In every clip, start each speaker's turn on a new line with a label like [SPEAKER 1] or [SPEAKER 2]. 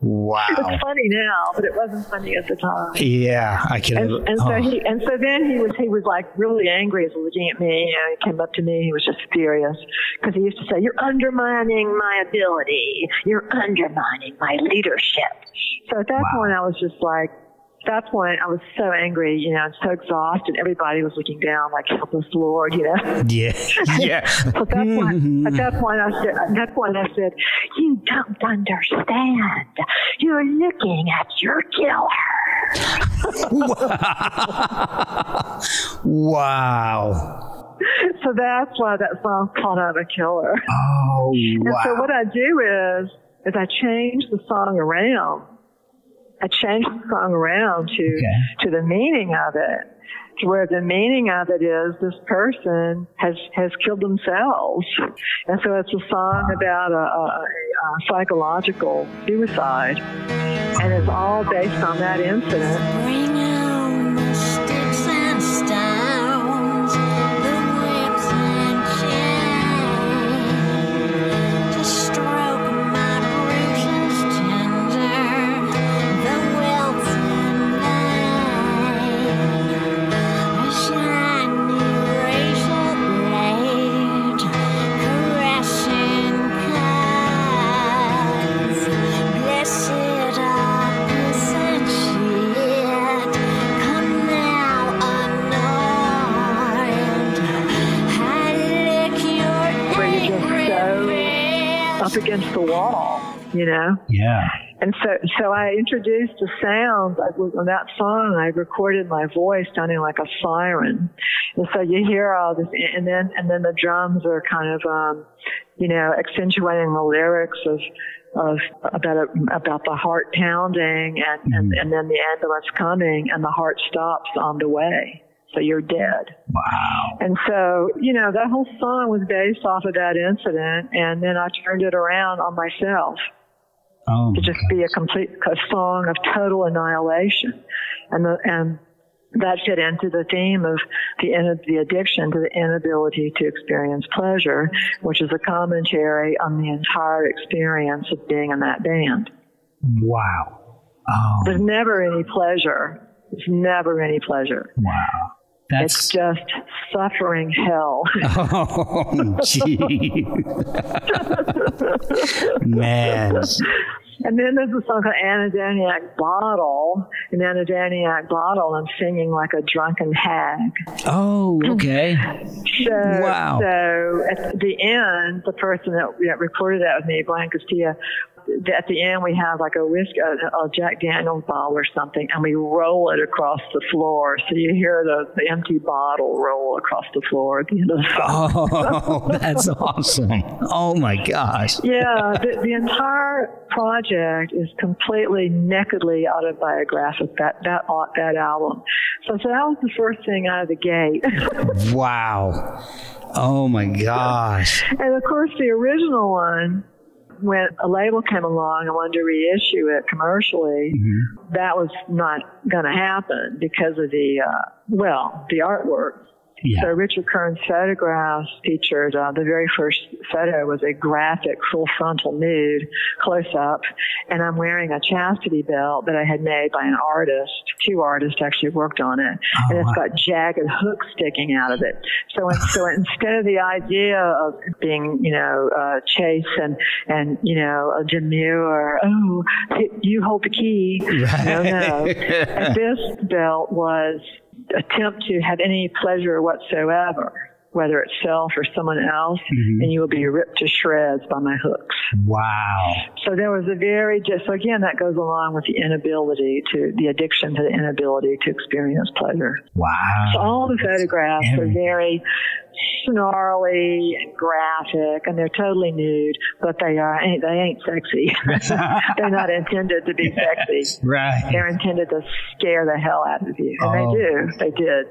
[SPEAKER 1] Wow.
[SPEAKER 2] It's funny now, but it wasn't funny at the time.
[SPEAKER 1] Yeah, I can.
[SPEAKER 2] And, and so
[SPEAKER 1] oh.
[SPEAKER 2] he, and so then he was, he was like really angry. He was looking at me, and he came up to me. He was just furious because he used to say, "You're undermining my ability. You're undermining my leadership." So at that
[SPEAKER 1] Wow.
[SPEAKER 2] point, I was just like, that's point, I was so angry, you know, and so exhausted. Everybody was looking down like, help us, Lord, you know.
[SPEAKER 1] yeah, yeah.
[SPEAKER 2] So at that point, mm-hmm. at that point, I said, at that point, I said, you don't understand. You're looking at your killer.
[SPEAKER 1] wow.
[SPEAKER 2] So that's why that song's called I'm a Killer.
[SPEAKER 1] Oh,
[SPEAKER 2] And so what I do is, is I change the song around. I change the song around to
[SPEAKER 1] Okay.
[SPEAKER 2] to the meaning of it, to where the meaning of it is this person has has killed themselves, and so it's a song about a, a, a psychological suicide, and it's all based on that incident. Up against the wall, you know.
[SPEAKER 1] yeah.
[SPEAKER 2] And so, so I introduced the was, on that song. I recorded my voice sounding like a siren, and so you hear all this, and then and then the drums are kind of, um, you know, accentuating the lyrics of of about a, about the heart pounding, and, and and then the ambulance coming, and the heart stops on the way. So you're dead.
[SPEAKER 1] Wow.
[SPEAKER 2] And so, you know, that whole song was based off of that incident, and then I turned it around on myself
[SPEAKER 1] Oh,
[SPEAKER 2] to just be a complete a song of total annihilation, and the and that fit into the theme of the the addiction to the inability to experience pleasure, which is a commentary on the entire experience of being in that band.
[SPEAKER 1] wow. Oh,
[SPEAKER 2] There's never any pleasure. There's never any pleasure.
[SPEAKER 1] wow.
[SPEAKER 2] It's just suffering hell.
[SPEAKER 1] Oh, gee. Man.
[SPEAKER 2] And then there's a song called Anhedoniac Bottle. In Anhedoniac Bottle, I'm singing like a drunken hag.
[SPEAKER 1] Oh, okay.
[SPEAKER 2] So,
[SPEAKER 1] Wow.
[SPEAKER 2] so at the end, the person that, that recorded that with me, Brian Castilla, at the end we have like a whisk, a, a Jack Daniels bottle or something, and we roll it across the floor. So you hear the, the empty bottle roll across the floor at the end of the song.
[SPEAKER 1] Oh, that's awesome. Oh my gosh.
[SPEAKER 2] Yeah, the, the entire project is completely nakedly autobiographic. That that uh, that album. So, so that was the first thing out of the gate.
[SPEAKER 1] Wow. Oh my gosh.
[SPEAKER 2] and of course, the original one, when a label came along and wanted to reissue it commercially, that was not going to happen because of the uh, well, the artwork.
[SPEAKER 1] Yeah.
[SPEAKER 2] So Richard Kern's photographs featured uh, the very first photo was a graphic full frontal nude close up, and I'm wearing a chastity belt that I had made by an artist. Two artists actually worked on it, and it's got jagged hooks sticking out of it. So, so instead of the idea of being, you know, uh, chaste and and you know, a demure, oh, you hold the key. No, no. And this belt was attempt to have any pleasure whatsoever, whether it's self or someone else, mm-hmm. and you will be ripped to shreds by my hooks.
[SPEAKER 1] Wow.
[SPEAKER 2] So there was a very just so again that goes along with the inability to the addiction to the inability to experience pleasure.
[SPEAKER 1] Wow.
[SPEAKER 2] So all the photographs are very snarly and graphic, and they're totally nude, but they are ain't, they ain't sexy. they're not intended to be sexy.
[SPEAKER 1] Right.
[SPEAKER 2] They're intended to scare the hell out of you, and
[SPEAKER 1] Oh.
[SPEAKER 2] they do. They did.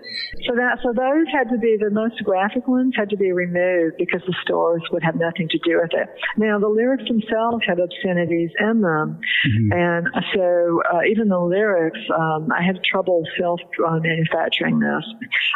[SPEAKER 2] So that so those had to be the most graphic ones had to be removed because the stores would have nothing to do with it. Now the lyrics themselves have obscenities in them, and so uh, even the lyrics, um, I had trouble self uh, manufacturing this.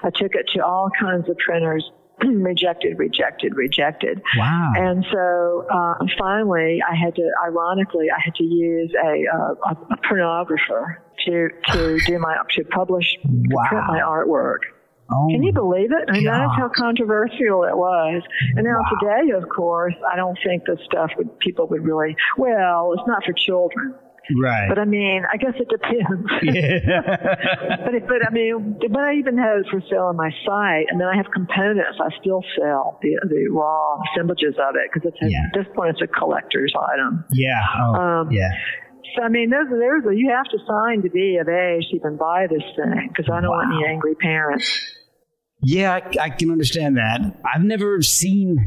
[SPEAKER 2] I took it to all kinds of printers rejected, rejected, rejected.
[SPEAKER 1] Wow.
[SPEAKER 2] And so uh, finally, I had to, ironically, I had to use a, uh, a, a pornographer to to do my to publish to print my artwork.
[SPEAKER 1] oh,
[SPEAKER 2] Can you believe it? I mean, that's how controversial it was. And now
[SPEAKER 1] Wow.
[SPEAKER 2] today, of course, I don't think this stuff would people would really. Well, it's not for children,
[SPEAKER 1] right.
[SPEAKER 2] but I mean, I guess it depends.
[SPEAKER 1] yeah.
[SPEAKER 2] But, it, but I mean, but I even have it for sale on my site, and then I have components. I still sell the the raw assemblages of it because
[SPEAKER 1] Yeah.
[SPEAKER 2] at this point it's a collector's item.
[SPEAKER 1] yeah. Oh,
[SPEAKER 2] Um,
[SPEAKER 1] yeah.
[SPEAKER 2] So I mean, there's there's a, you have to sign to be of age to even buy this thing because I don't want any angry parents.
[SPEAKER 1] Yeah, I, I can understand that. I've never seen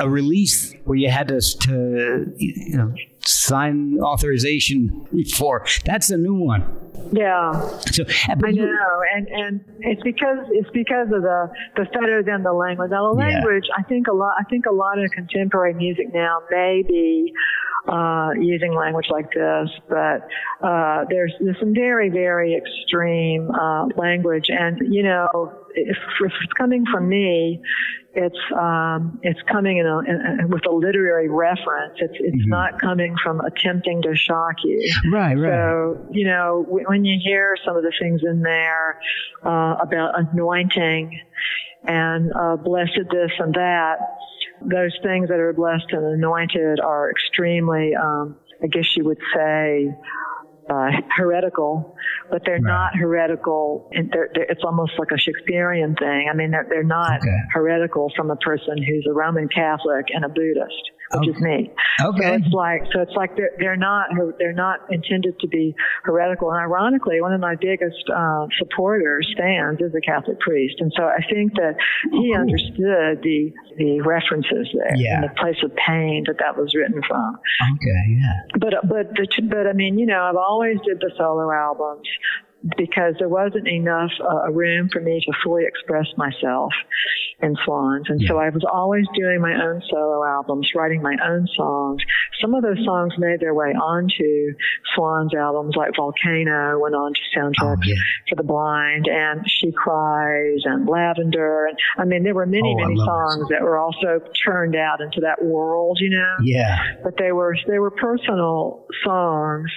[SPEAKER 1] a release where you had to, to you know, sign authorization for. That's a new one.
[SPEAKER 2] Yeah.
[SPEAKER 1] So, uh,
[SPEAKER 2] I
[SPEAKER 1] you-
[SPEAKER 2] know, and and it's because it's because of the the better than the language. Now the
[SPEAKER 1] Yeah.
[SPEAKER 2] language, I think a lot. I think a lot of contemporary music now may be uh, using language like this, but uh, there's there's some very very extreme uh, language, and you know, if, if it's coming from me. It's um, it's coming in a, in a, with a literary reference. It's it's
[SPEAKER 1] Mhm.
[SPEAKER 2] not coming from attempting to shock you.
[SPEAKER 1] right, right.
[SPEAKER 2] So, you know, w- when you hear some of the things in there uh, about anointing and uh, blessed this and that, those things that are blessed and anointed are extremely, um, I guess you would say, uh, heretical, but they're
[SPEAKER 1] Right.
[SPEAKER 2] not heretical. And they're, they're, it's almost like a Shakespearean thing. I mean, they're, they're not
[SPEAKER 1] Okay.
[SPEAKER 2] heretical from a person who's a Roman Catholic and a Buddhist, which is me.
[SPEAKER 1] Okay.
[SPEAKER 2] So it's like so it's like they're they're not they're not intended to be heretical. And ironically, one of my biggest uh, supporters, fans, is a Catholic priest, and so I think that he
[SPEAKER 1] cool.
[SPEAKER 2] understood the the references there
[SPEAKER 1] Yeah.
[SPEAKER 2] and the place of pain that that was written from.
[SPEAKER 1] Okay, yeah.
[SPEAKER 2] But but the, but I mean, you know, I've always did the solo albums because there wasn't enough uh, room for me to fully express myself in Swans, and so I was always doing my own solo albums, writing my own songs. Some of those songs made their way onto Swans albums, like Volcano went on to soundtrack
[SPEAKER 1] Oh, yeah.
[SPEAKER 2] for the blind, and She Cries, and Lavender, and I mean, there were many
[SPEAKER 1] Oh,
[SPEAKER 2] many songs that were also turned out into that world, you know
[SPEAKER 1] Yeah.
[SPEAKER 2] but they were they were personal songs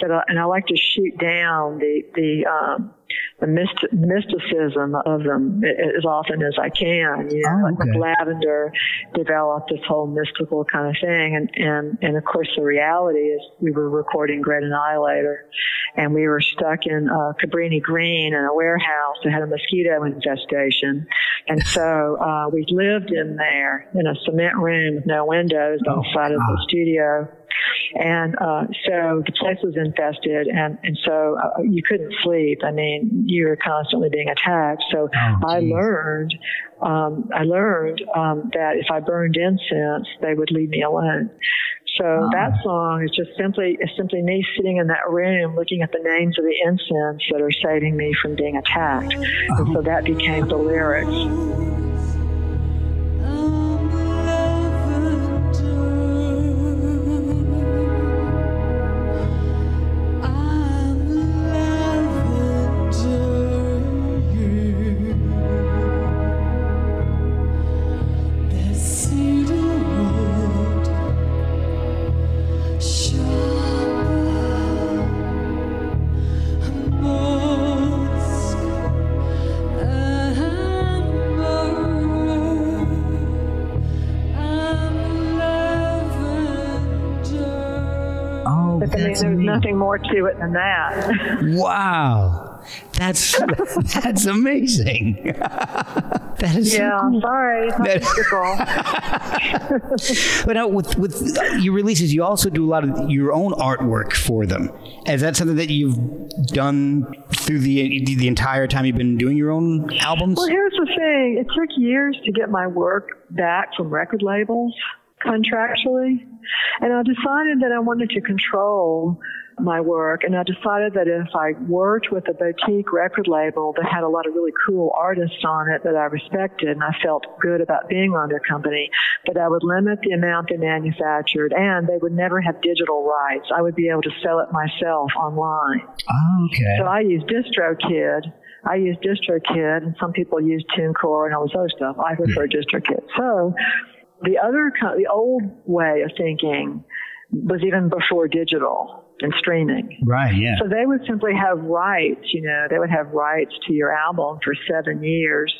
[SPEAKER 2] that I, and I like to shoot down the the um, the myst- mysticism of them as often as I can. You know,
[SPEAKER 1] Oh,
[SPEAKER 2] like with. Lavender developed this whole mystical kind of thing, and and and of course the reality is we were recording Great Annihilator, and we were stuck in uh, Cabrini Green in a warehouse that had a mosquito infestation, and so uh, we lived in there in a cement room with no windows on the
[SPEAKER 1] Oh,
[SPEAKER 2] side of the studio. And uh, so the place was infested, and and so uh, you couldn't sleep. I mean, you were constantly being attacked. So
[SPEAKER 1] Oh,
[SPEAKER 2] I learned, um, I learned um, that if I burned incense, they would leave me alone. So
[SPEAKER 1] Ah.
[SPEAKER 2] that song is just simply is simply me sitting in that room, looking at the names of the incense that are saving me from being attacked, and so that became the lyrics. Nothing more to it than that.
[SPEAKER 1] Wow. That's that's amazing. that is
[SPEAKER 2] yeah,
[SPEAKER 1] so cool.
[SPEAKER 2] sorry,
[SPEAKER 1] That- But now with with your releases, you also do a lot of your own artwork for them. Is that something that you've done through the the entire time you've been doing your own albums?
[SPEAKER 2] Well, here's the thing. It took years to get my work back from record labels contractually. And I decided that I wanted to control my work. And I decided that if I worked with a boutique record label that had a lot of really cool artists on it that I respected and I felt good about being on their company, that I would limit the amount they manufactured and they would never have digital rights. I would be able to sell it myself online.
[SPEAKER 1] Oh, okay.
[SPEAKER 2] So I use DistroKid I use DistroKid, and some people use TuneCore and all this other stuff. I prefer hmm. DistroKid. So the other, the old way of thinking was even before digital and streaming.
[SPEAKER 1] Right. Yeah.
[SPEAKER 2] So they would simply have rights, you know, they would have rights to your album for seven years.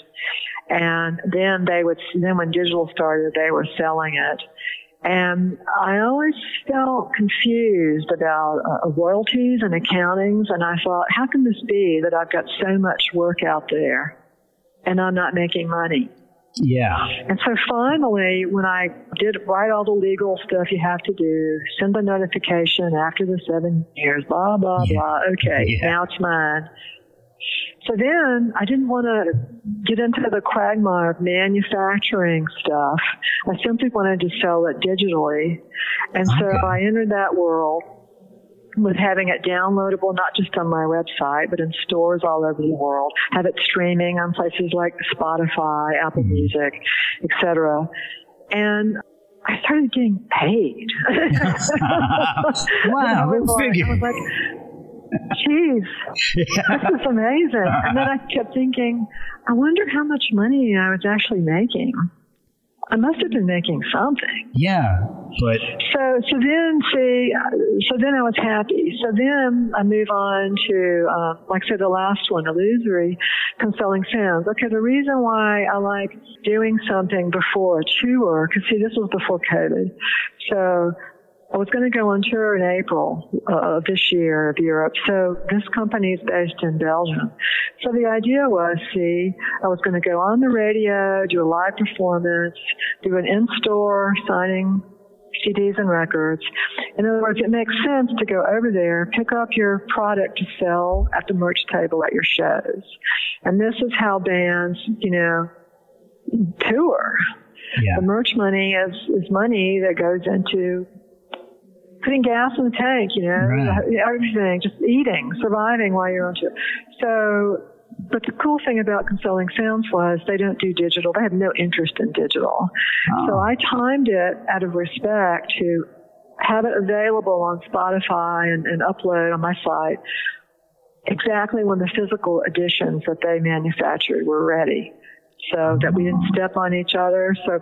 [SPEAKER 2] And then they would, then when digital started, they were selling it. And I always felt confused about uh, royalties and accountings. And I thought, how can this be that I've got so much work out there and I'm not making money?
[SPEAKER 1] Yeah.
[SPEAKER 2] And so finally, when I did write all the legal stuff you have to do, send the notification after the seven years, blah, blah,
[SPEAKER 1] Yeah.
[SPEAKER 2] blah. Okay,
[SPEAKER 1] Yeah.
[SPEAKER 2] now it's mine. So then I didn't want to get into the quagmire of manufacturing stuff. I simply wanted to sell it digitally. And so
[SPEAKER 1] Okay.
[SPEAKER 2] I entered that world with having it downloadable not just on my website but in stores all over the world. Have it streaming on places like spotify apple
[SPEAKER 1] Mm-hmm.
[SPEAKER 2] music etc and i started getting paid.
[SPEAKER 1] Wow,
[SPEAKER 2] I was like- I was like geez this is amazing. And then i kept thinking i wonder how much money i was actually making i must have been making something
[SPEAKER 1] yeah. But
[SPEAKER 2] so, so then, see, so then I was happy. So then I move on to, uh, like I said, the last one, illusory consoling sounds. Okay, the reason why I like doing something before a tour, because see, this was before COVID. So I was going to go on tour in April uh, of this year of Europe. So this company is based in Belgium. So the idea was, see, I was going to go on the radio, do a live performance, do an in-store signing CDs and records. In other words, it makes sense to go over there, pick up your product to sell at the merch table at your shows. And this is how bands, you know, tour.
[SPEAKER 1] yeah.
[SPEAKER 2] The merch money is, is money that goes into putting gas in the tank, you know,
[SPEAKER 1] Right.
[SPEAKER 2] everything, just eating, surviving while you're on tour. So, but the cool thing about Consoling Sounds was they don't do digital. They have no interest in digital. Oh. So I timed it out of respect to have it available on Spotify and, and upload on my site exactly when the physical editions that they manufactured were ready so that we didn't oh. step on each other. So,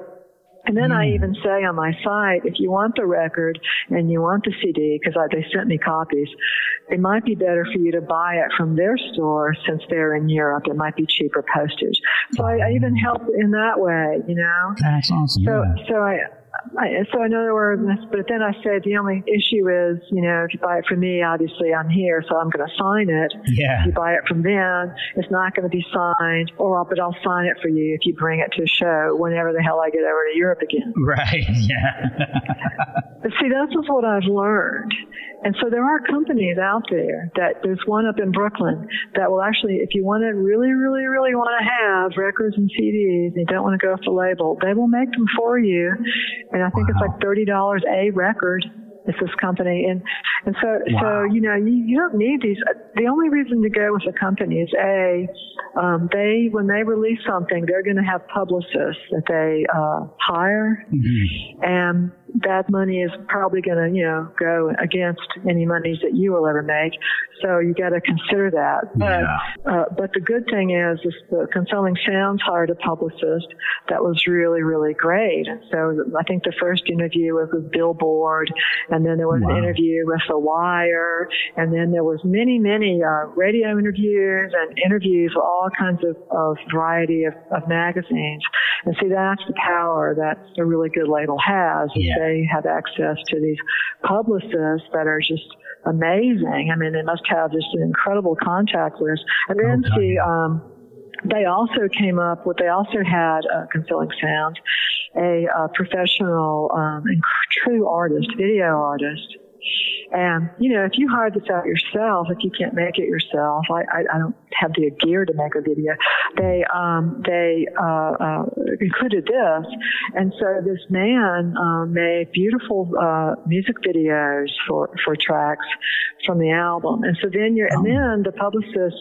[SPEAKER 2] and then I even mm. say on my site, if you want the record and you want the CD, because they sent me copies, it might be better for you to buy it from their store since they're in Europe. It might be cheaper postage. So I, I even help in that way, you know.
[SPEAKER 1] That's awesome.
[SPEAKER 2] So,
[SPEAKER 1] yeah.
[SPEAKER 2] so I, so in other words, mm-hmm. but then I said the only issue is, you know, if you buy it from me, obviously I'm here, so I'm going to sign it.
[SPEAKER 1] Yeah.
[SPEAKER 2] If you buy it from them, it's not going to be signed, or I'll, but I'll sign it for you if you bring it to a show whenever the hell I get over to Europe again.
[SPEAKER 1] Right. Yeah.
[SPEAKER 2] But see, this is what I've learned. And so there are companies out there that there's one up in Brooklyn that will actually, if you want to really, really, really want to have records and CDs and you don't want to go off the label, they will make them for you. And I think it's like $30 a record. It's this company. And, and so,
[SPEAKER 1] Wow.
[SPEAKER 2] so, you know, you, you don't need these. The only reason to go with a company is A, um, they, when they release something, they're going to have publicists that they, uh, hire
[SPEAKER 1] Mhm.
[SPEAKER 2] and that money is probably going to, you know, go against any monies that you will ever make. So you got to consider that. But,
[SPEAKER 1] Yeah.
[SPEAKER 2] uh, but the good thing is, is the Consoling Sounds hired a publicist that was really, really great. So I think the first interview was with Billboard, and then there was
[SPEAKER 1] Wow.
[SPEAKER 2] an interview with The Wire, and then there was many, many uh, radio interviews and interviews with all kinds of, of variety of, of magazines. And see, that's the power that a really good label has. Is
[SPEAKER 1] Yeah.
[SPEAKER 2] They have access to these publicists that are just amazing. I mean, they must have just an incredible contact list. And then
[SPEAKER 1] Okay.
[SPEAKER 2] see, um, they also came up with, they also had uh, Consoling Sound, a uh, professional um, and true artist, video artist. And, you know, if you hire this out yourself, if you can't make it yourself, I, I, I don't have the gear to make a video. They, um, they, uh, uh, included this. And so this man, um, made beautiful, uh, music videos for, for tracks from the album. And so then you're, and then the publicist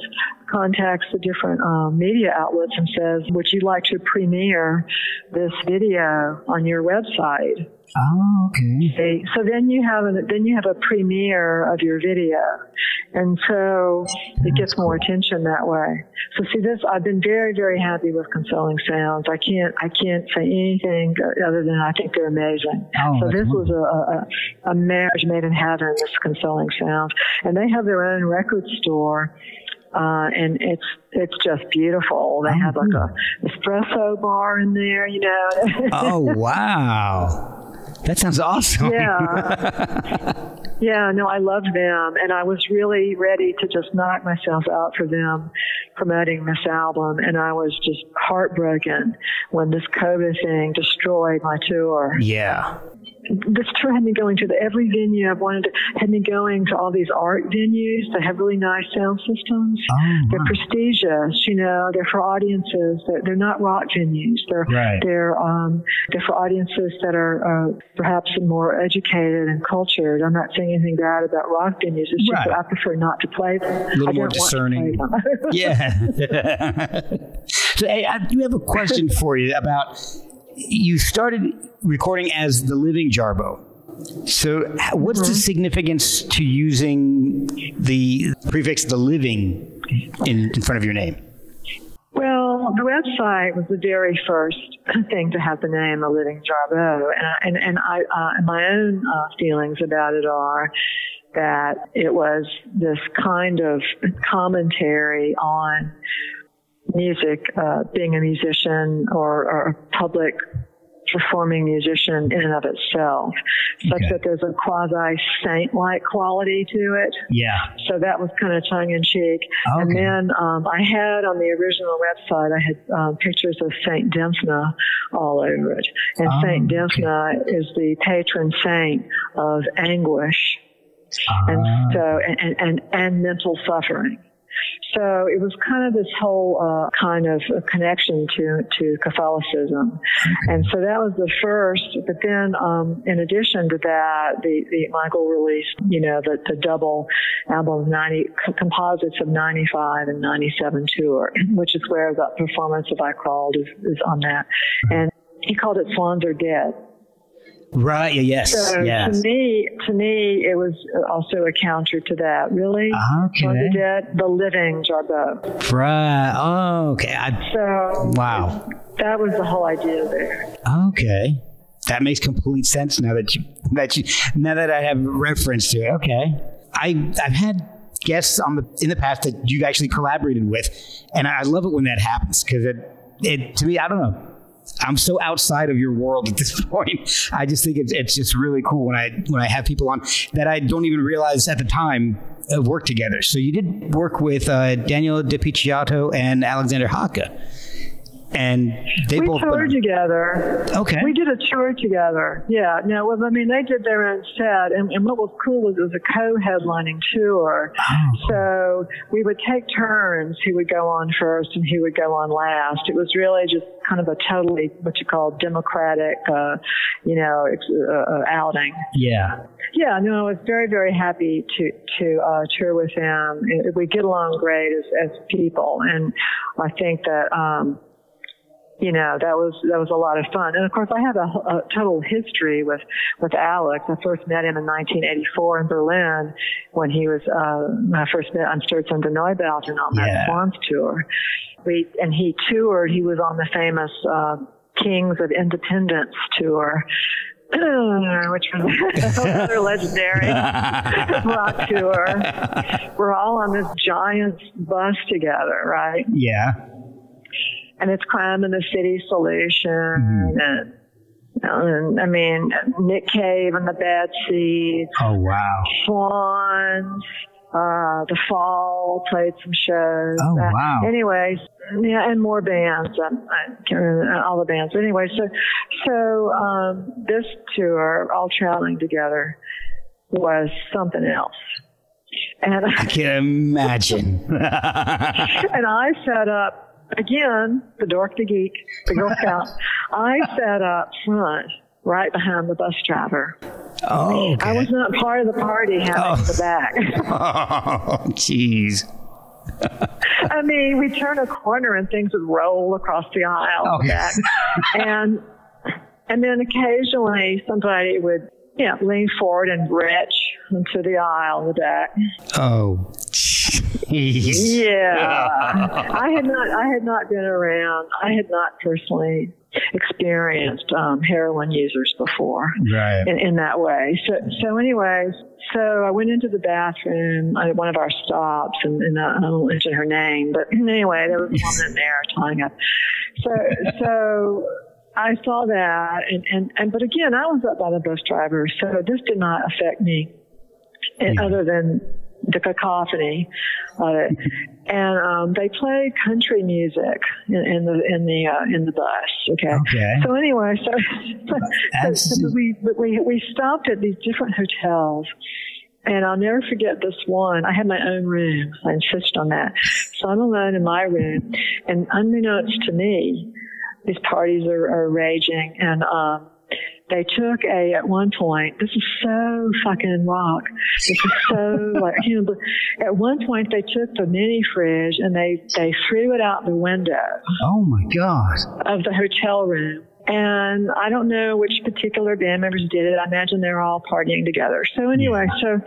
[SPEAKER 2] contacts the different, um, media outlets and says, would you like to premiere this video on your website?
[SPEAKER 1] Oh, okay.
[SPEAKER 2] See, So then you have a, then you have a premiere of your video, and so it gets more attention that way. So see this, I've been very very happy with Consoling Sounds. I can't I can't say anything other than I think they're amazing.
[SPEAKER 1] Oh,
[SPEAKER 2] so this was a, a a marriage made in heaven. This Consoling Sounds, and they have their own record store. Uh, and it's it's just beautiful. They have like a espresso bar in there, you know.
[SPEAKER 1] Oh, wow. That sounds awesome.
[SPEAKER 2] Yeah. yeah, no, I loved them. And I was really ready to just knock myself out for them promoting this album. And I was just heartbroken when this COVID thing destroyed my tour.
[SPEAKER 1] yeah.
[SPEAKER 2] This tour had me going to the, every venue I've wanted to, had me going to all these art venues that have really nice sound systems.
[SPEAKER 1] Oh,
[SPEAKER 2] They're prestigious, you know. They're for audiences. They're, they're not rock venues. They're
[SPEAKER 1] Right.
[SPEAKER 2] they're um, they're for audiences that are uh, perhaps more educated and cultured. I'm not saying anything bad about rock venues. It's just
[SPEAKER 1] Right.
[SPEAKER 2] that I prefer not to play them.
[SPEAKER 1] A little more
[SPEAKER 2] don't want to play
[SPEAKER 1] discerning. Yeah. So, hey, I do have a question for you about you started recording as the Living Jarboe. So, what's
[SPEAKER 2] Mm-hmm.
[SPEAKER 1] the significance to using the prefix "the living" in, in front of your name?
[SPEAKER 2] Well, the website was the very first thing to have the name of Living Jarboe, and and, and I uh, my own uh, feelings about it are that it was this kind of commentary on music, uh, being a musician or, or a public performing musician in and of itself, such
[SPEAKER 1] Okay.
[SPEAKER 2] that there's a quasi saint-like quality to it.
[SPEAKER 1] Yeah.
[SPEAKER 2] So that was kind of tongue in cheek.
[SPEAKER 1] Okay.
[SPEAKER 2] And then um, I had on the original website, I had um, pictures of Saint Dymphna all over it. And
[SPEAKER 1] Oh,
[SPEAKER 2] Saint
[SPEAKER 1] okay.
[SPEAKER 2] Dymphna is the patron saint of anguish and
[SPEAKER 1] Ah.
[SPEAKER 2] so and, and, and, and mental suffering. So it was kind of this whole uh, kind of connection to to Catholicism, and so that was the first. But then, um, in addition to that, the, the Michael released, you know, the, the double album of ninety composites of ninety five and ninety seven tour, which is where the performance of I Crawled is, is on that, and he called it Swans Are Dead.
[SPEAKER 1] Right. Yes.
[SPEAKER 2] So
[SPEAKER 1] yes.
[SPEAKER 2] to me, to me, it was also a counter to that. Really,
[SPEAKER 1] Okay.
[SPEAKER 2] Are Dead, the living Jarboe.
[SPEAKER 1] Right. Oh, okay. I,
[SPEAKER 2] So
[SPEAKER 1] wow.
[SPEAKER 2] that was the whole idea there.
[SPEAKER 1] Okay. That makes complete sense now that you that you now that I have reference to it. Okay. I I've had guests on the in the past that you've actually collaborated with, and I love it when that happens because it it to me I don't know. I'm so outside of your world at this point. I just think it's it's just really cool when I when I have people on that I don't even realize at the time uh, work together. So you did work with uh, Danielle de Picciotto and Alexander Hacke, and they
[SPEAKER 2] we
[SPEAKER 1] both
[SPEAKER 2] toured together.
[SPEAKER 1] Okay.
[SPEAKER 2] We did a tour together. Yeah. No, well, I mean, they did their own set, and, and what was cool was it was a co-headlining tour.
[SPEAKER 1] Oh,
[SPEAKER 2] So we would take turns. He would go on first, and he would go on last. It was really just kind of a totally what you call democratic, uh, you know, ex- uh, uh, outing.
[SPEAKER 1] yeah.
[SPEAKER 2] Yeah, no, I was very, very happy to to uh, tour with him. We get along great as as people, and I think that um, you know that was that was a lot of fun. And of course, I have a, a total history with with Alex. I first met him in 1984 in Berlin when he was uh, when I first met Einstürzende Neubauten on
[SPEAKER 1] Yeah.
[SPEAKER 2] that Swans tour. We and he toured. He was on the famous uh, Kings of Independence tour. which was another legendary rock tour. We're all on this giant bus together, right?
[SPEAKER 1] Yeah.
[SPEAKER 2] And it's Crime and the City Solution and and I mean Nick Cave and the Bad Seeds,
[SPEAKER 1] Oh wow.
[SPEAKER 2] Swans, uh, The Fall played some shows.
[SPEAKER 1] Oh,
[SPEAKER 2] Uh,
[SPEAKER 1] wow.
[SPEAKER 2] Anyways, yeah, and more bands. Um, I can't remember all the bands. Anyway, so so um, this tour, all traveling together, was something else. And
[SPEAKER 1] I can imagine.
[SPEAKER 2] and I set up again the dork, the geek, the Girl Scout. I sat up front, right behind the bus driver.
[SPEAKER 1] oh, okay.
[SPEAKER 2] I was not part of the party, having
[SPEAKER 1] Oh.
[SPEAKER 2] the back.
[SPEAKER 1] Oh, jeez.
[SPEAKER 2] I mean, we turn a corner and things would roll across the aisle oh,
[SPEAKER 1] Okay.
[SPEAKER 2] back. and And then occasionally somebody would, you know, lean forward and retch into the aisle in the back.
[SPEAKER 1] Oh. Jeez.
[SPEAKER 2] Yeah, I had not. I had not been around. I had not personally experienced um, heroin users before
[SPEAKER 1] Right.
[SPEAKER 2] in, in that way. So, so anyways, so I went into the bathroom at one of our stops, and, and I won't mention her name, but anyway, there was a woman in there tying up. So, so I saw that, and, and, and but again, I was up by the bus driver, so this did not affect me,
[SPEAKER 1] Yeah.
[SPEAKER 2] other than the cacophony of it. And um, they played country music in, in the in the uh, in the bus. Okay.
[SPEAKER 1] Okay.
[SPEAKER 2] So anyway, so, so, so we, we we stopped at these different hotels, and I'll never forget this one. I had my own room. I insist on that. So I'm alone in my room, and unbeknownst to me, these parties are, are raging, and um, they took a at one point. This is so fucking rock. This is so like you know. At one point, they took the mini fridge and they they threw it out the window
[SPEAKER 1] Oh my God.
[SPEAKER 2] of the hotel room. And I don't know which particular band members did it. I imagine they're all partying together. So anyway, so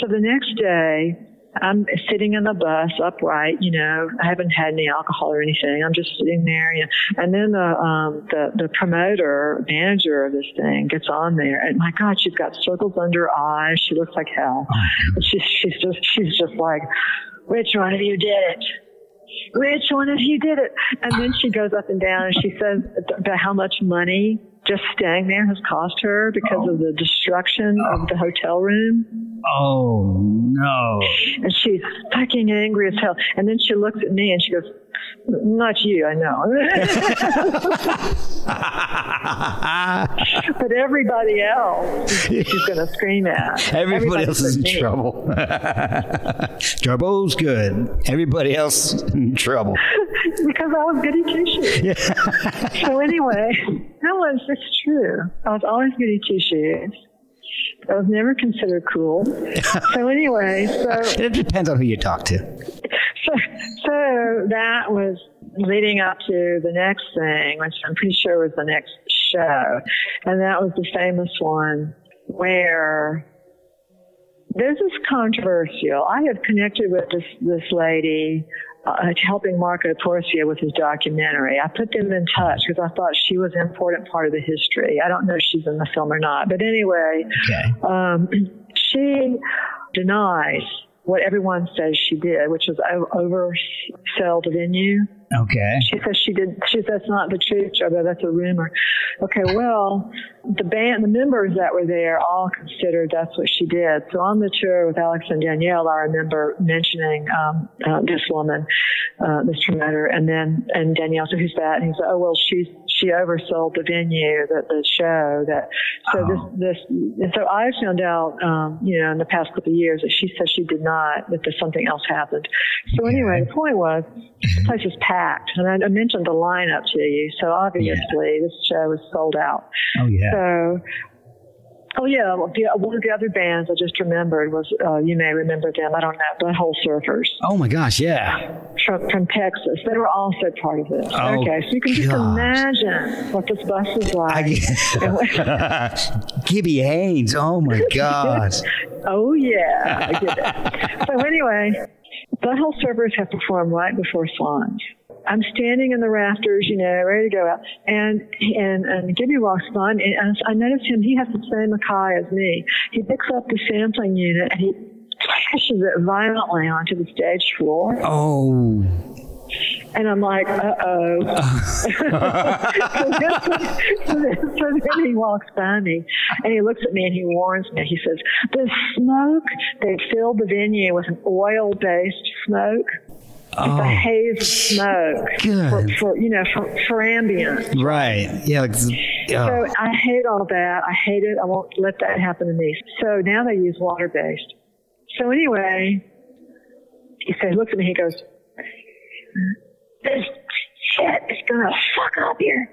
[SPEAKER 2] so the next day, I'm sitting in the bus upright. You know, I haven't had any alcohol or anything. I'm just sitting there. You know, and then the um, the the promoter manager of this thing gets on there, and my God, she's got circles under her eyes. She looks like hell. And she's she's just she's just like, which one of you did it? which one of you did it? And then she goes up and down and she says about how much money just staying there has cost her because of the destruction of the hotel room.
[SPEAKER 1] Oh no.
[SPEAKER 2] And she's fucking angry as hell. And then she looks at me and she goes, not you, I know. but everybody else she's going to scream at.
[SPEAKER 1] Everybody else is in
[SPEAKER 2] me.
[SPEAKER 1] trouble. Troubles good. Everybody else in trouble.
[SPEAKER 2] Because I was goody two shoes. so anyway, that was it's true. I was always goody two shoes. I was never considered cool. so anyway, so
[SPEAKER 1] It depends on who you talk to.
[SPEAKER 2] so so that was leading up to the next thing, which I'm pretty sure was the next show, and that was the famous one where this is controversial. I have connected with this this lady. Uh, helping Marco Porsia with his documentary. I put them in touch because I thought she was an important part of the history. I don't know if she's in the film or not, but anyway,
[SPEAKER 1] Okay.
[SPEAKER 2] um, she denies what everyone says she did, which was o- oversell the venue.
[SPEAKER 1] Okay.
[SPEAKER 2] She says she did. She says that's not the truth, Joe. That's a rumor. Okay, well, the band, the members that were there, all considered that's what she did. So on the tour with Alex and Danielle, I remember mentioning um, uh, this woman, uh, this promoter, and then and Danielle said, "Who's that?" And he said, "Oh, well, she's she oversold the venue, that the show, that so
[SPEAKER 1] Oh.
[SPEAKER 2] this this." And so I found out, um, you know, in the past couple of years that she said she did not, that there's something else happened. So anyway, the point was, the place was packed, and I, I mentioned the lineup to you. So obviously, this show was sold out.
[SPEAKER 1] Oh yeah.
[SPEAKER 2] So, oh yeah, the, one of the other bands I just remembered was uh, you may remember them. I don't know, Butthole Surfers
[SPEAKER 1] Oh my gosh. Yeah.
[SPEAKER 2] from from Texas. They were also part of this.
[SPEAKER 1] Oh,
[SPEAKER 2] okay, so you can just imagine what this bus is like.
[SPEAKER 1] I, Gibby Haynes. Oh my God.
[SPEAKER 2] Oh yeah, I get it. so anyway, Butthole Surfers have performed right before Swans. I'm standing in the rafters, you know, ready to go out, and and and Gibby walks by, and I notice him. He has the same Akai as me. He picks up the sampling unit and he smashes it violently onto the stage floor,
[SPEAKER 1] Oh.
[SPEAKER 2] and I'm like, uh oh. so, then, so then- so then he walks by me and he looks at me and he warns me. He says, The smoke, they filled the venue with an oil based smoke. It's a
[SPEAKER 1] Oh.
[SPEAKER 2] haze of smoke for,
[SPEAKER 1] Good.
[SPEAKER 2] for you know for, for ambient.
[SPEAKER 1] Right. Yeah. Like,
[SPEAKER 2] So
[SPEAKER 1] oh.
[SPEAKER 2] I hate all that. I hate it. I won't let that happen to me. So now they use water based. So anyway, he says, looks at me. He goes, "This shit is gonna fuck up your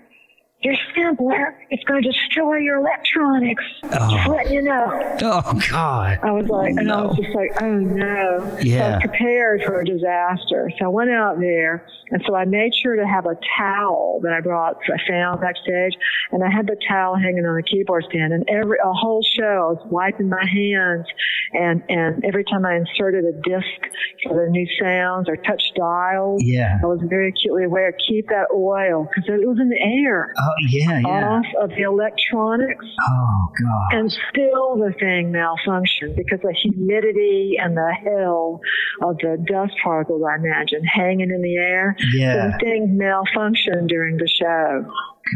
[SPEAKER 2] your sampler is going to destroy your electronics.
[SPEAKER 1] Oh.
[SPEAKER 2] Just letting you know.
[SPEAKER 1] Oh God.
[SPEAKER 2] I was like, and I was just like, oh no. So I was prepared for a disaster. So I went out there, and so I made sure to have a towel that I brought, I found backstage, and I had the towel hanging on the keyboard stand. And every a whole show, I was wiping my hands, and and every time I inserted a disc for the new sounds or touched dials,
[SPEAKER 1] Yeah.
[SPEAKER 2] I was very acutely aware. Keep that oil because it was in the air.
[SPEAKER 1] Oh. Oh yeah. Yeah.
[SPEAKER 2] Off of the electronics,
[SPEAKER 1] Oh God.
[SPEAKER 2] and still the thing malfunctioned because the humidity and the hell of the dust particles, I imagine, hanging in the air.
[SPEAKER 1] Yeah.
[SPEAKER 2] The thing malfunctioned during the show.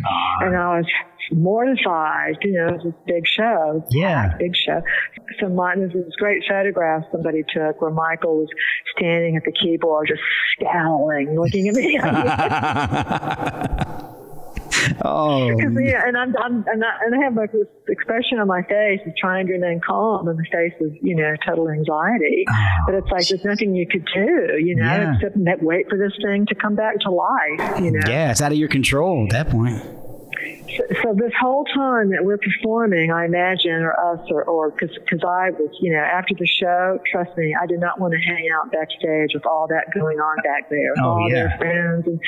[SPEAKER 2] God. And I was mortified, you know, it was a big show.
[SPEAKER 1] Yeah.
[SPEAKER 2] Big show. So my, there's this great photograph somebody took where Michael was standing at the keyboard just scowling, looking at me.
[SPEAKER 1] oh.
[SPEAKER 2] Yeah, and I'm, I'm and, I, and I have like this expression on my face of trying to remain calm, and the face of you know total anxiety. Oh, but it's like there's nothing you could do, you know,
[SPEAKER 1] Yeah.
[SPEAKER 2] except wait for this thing to come back to life, you know.
[SPEAKER 1] Yeah, it's out of your control at that point.
[SPEAKER 2] So, so this whole time that we're performing, I imagine, or us, or or because I was, you know, after the show, trust me, I did not want to hang out backstage with all that going on back there, with
[SPEAKER 1] Oh,
[SPEAKER 2] all
[SPEAKER 1] yeah.
[SPEAKER 2] their friends and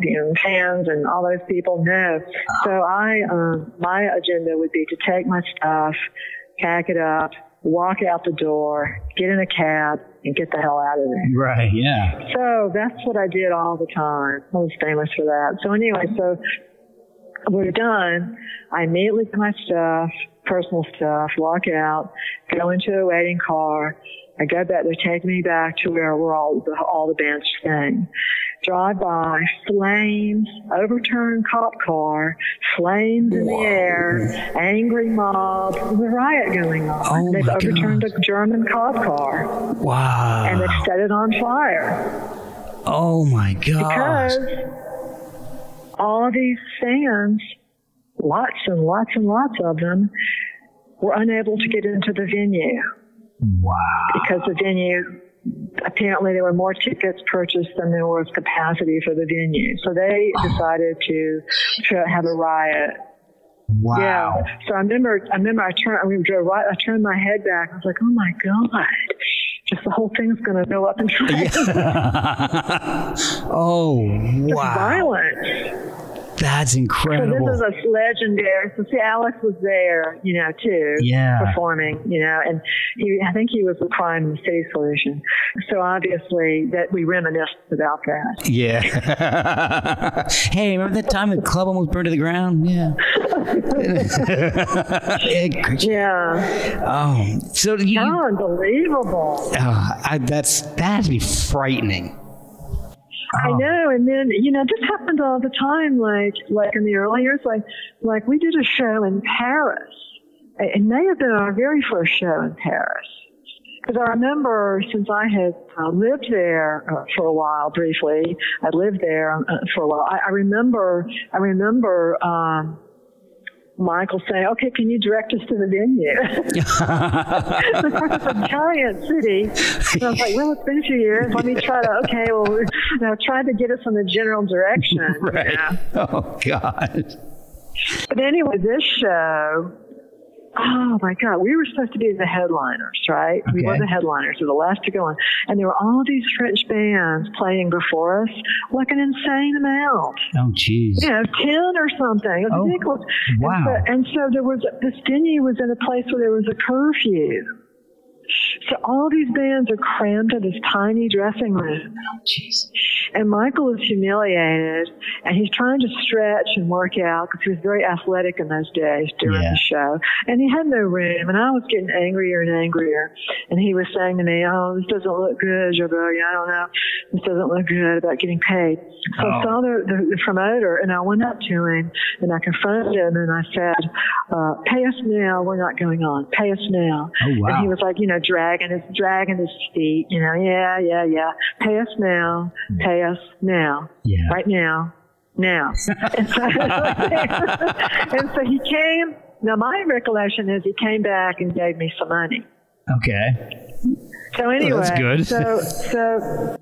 [SPEAKER 2] you know, fans and all those people. No, so I, um, my agenda would be to take my stuff, pack it up, walk out the door, get in a cab, and get the hell out of there.
[SPEAKER 1] Right. Yeah.
[SPEAKER 2] So that's what I did all the time. I was famous for that. So anyway, so we're done. I immediately get my stuff, personal stuff, walk out, go into a waiting car. I go back. They take me back to where we're all the, all the bands staying. Drive by, flames, overturned cop car, flames in the air, angry mob. There's a riot going on.
[SPEAKER 1] Oh,
[SPEAKER 2] They've overturned
[SPEAKER 1] God.
[SPEAKER 2] a German cop car
[SPEAKER 1] Wow.
[SPEAKER 2] and they've set it on fire
[SPEAKER 1] Oh my God.
[SPEAKER 2] because all these fans, lots and lots and lots of them, were unable to get into the venue
[SPEAKER 1] Wow.
[SPEAKER 2] because the venue apparently there were more tickets purchased than there was capacity for the venue. So they decided to, to have a riot.
[SPEAKER 1] Wow.
[SPEAKER 2] Yeah. So I remember, I remember I turned, I, right, I turned my head back. I was like, oh my God, just the whole thing's going to go up in flames.
[SPEAKER 1] oh wow.
[SPEAKER 2] violence.
[SPEAKER 1] That's incredible.
[SPEAKER 2] So this is a legendary. So see, Alex was there, you know, too,
[SPEAKER 1] Yeah.
[SPEAKER 2] performing, you know, and he, I think he was the Crime and the City Solution. So obviously that we reminisced about that.
[SPEAKER 1] yeah. hey, remember that time the club almost burned to the ground? Yeah. yeah. Oh, so you,
[SPEAKER 2] unbelievable.
[SPEAKER 1] oh, I, that's that has to be frightening.
[SPEAKER 2] I know, and then you know this happened all the time. Like like in the early years, like like we did a show in Paris. It may have been our very first show in Paris. Because I remember since I had uh, lived there uh, for a while briefly, I lived there uh, for a while. I, I remember, I remember um, Michael saying, "Okay, can you direct us to the venue?" it's a giant city. And I was like, "Well, it's been a few years. Let me try to." Okay, well, you know, try to get us in the general direction. you
[SPEAKER 1] right.
[SPEAKER 2] know.
[SPEAKER 1] Oh God.
[SPEAKER 2] But anyway, this show, oh my God, we were supposed to be the headliners, right? We were the headliners, we were the last to go on. And there were all these French bands playing before us, like an insane amount.
[SPEAKER 1] Oh jeez.
[SPEAKER 2] You know, 10 or something. It was
[SPEAKER 1] Oh,
[SPEAKER 2] ridiculous.
[SPEAKER 1] wow.
[SPEAKER 2] And so, and so there was, this venue was in a place where there was a curfew. So all these bands are crammed in this tiny dressing room.
[SPEAKER 1] Jeez.
[SPEAKER 2] And Michael is humiliated, and he's trying to stretch and work out because he was very athletic in those days during
[SPEAKER 1] Yeah.
[SPEAKER 2] the show. And he had no room, and I was getting angrier and angrier. And he was saying to me, "Oh, this doesn't look good, Jogoya. I don't know. This doesn't look good about getting paid." So
[SPEAKER 1] Oh.
[SPEAKER 2] I saw the, the, the promoter, and I went up to him, and I confronted him, and I said, uh, "Pay us now. We're not going on. Pay us now."
[SPEAKER 1] Oh wow.
[SPEAKER 2] And he was like, you know, dragging his dragging his feet, you know, yeah, yeah, yeah. Pay us now, mm. pay us now,
[SPEAKER 1] yeah.
[SPEAKER 2] right now, now. and, so, and so he came. Now my recollection is he came back and gave me some money.
[SPEAKER 1] Okay.
[SPEAKER 2] So oh, anyway,
[SPEAKER 1] that's good.
[SPEAKER 2] so so,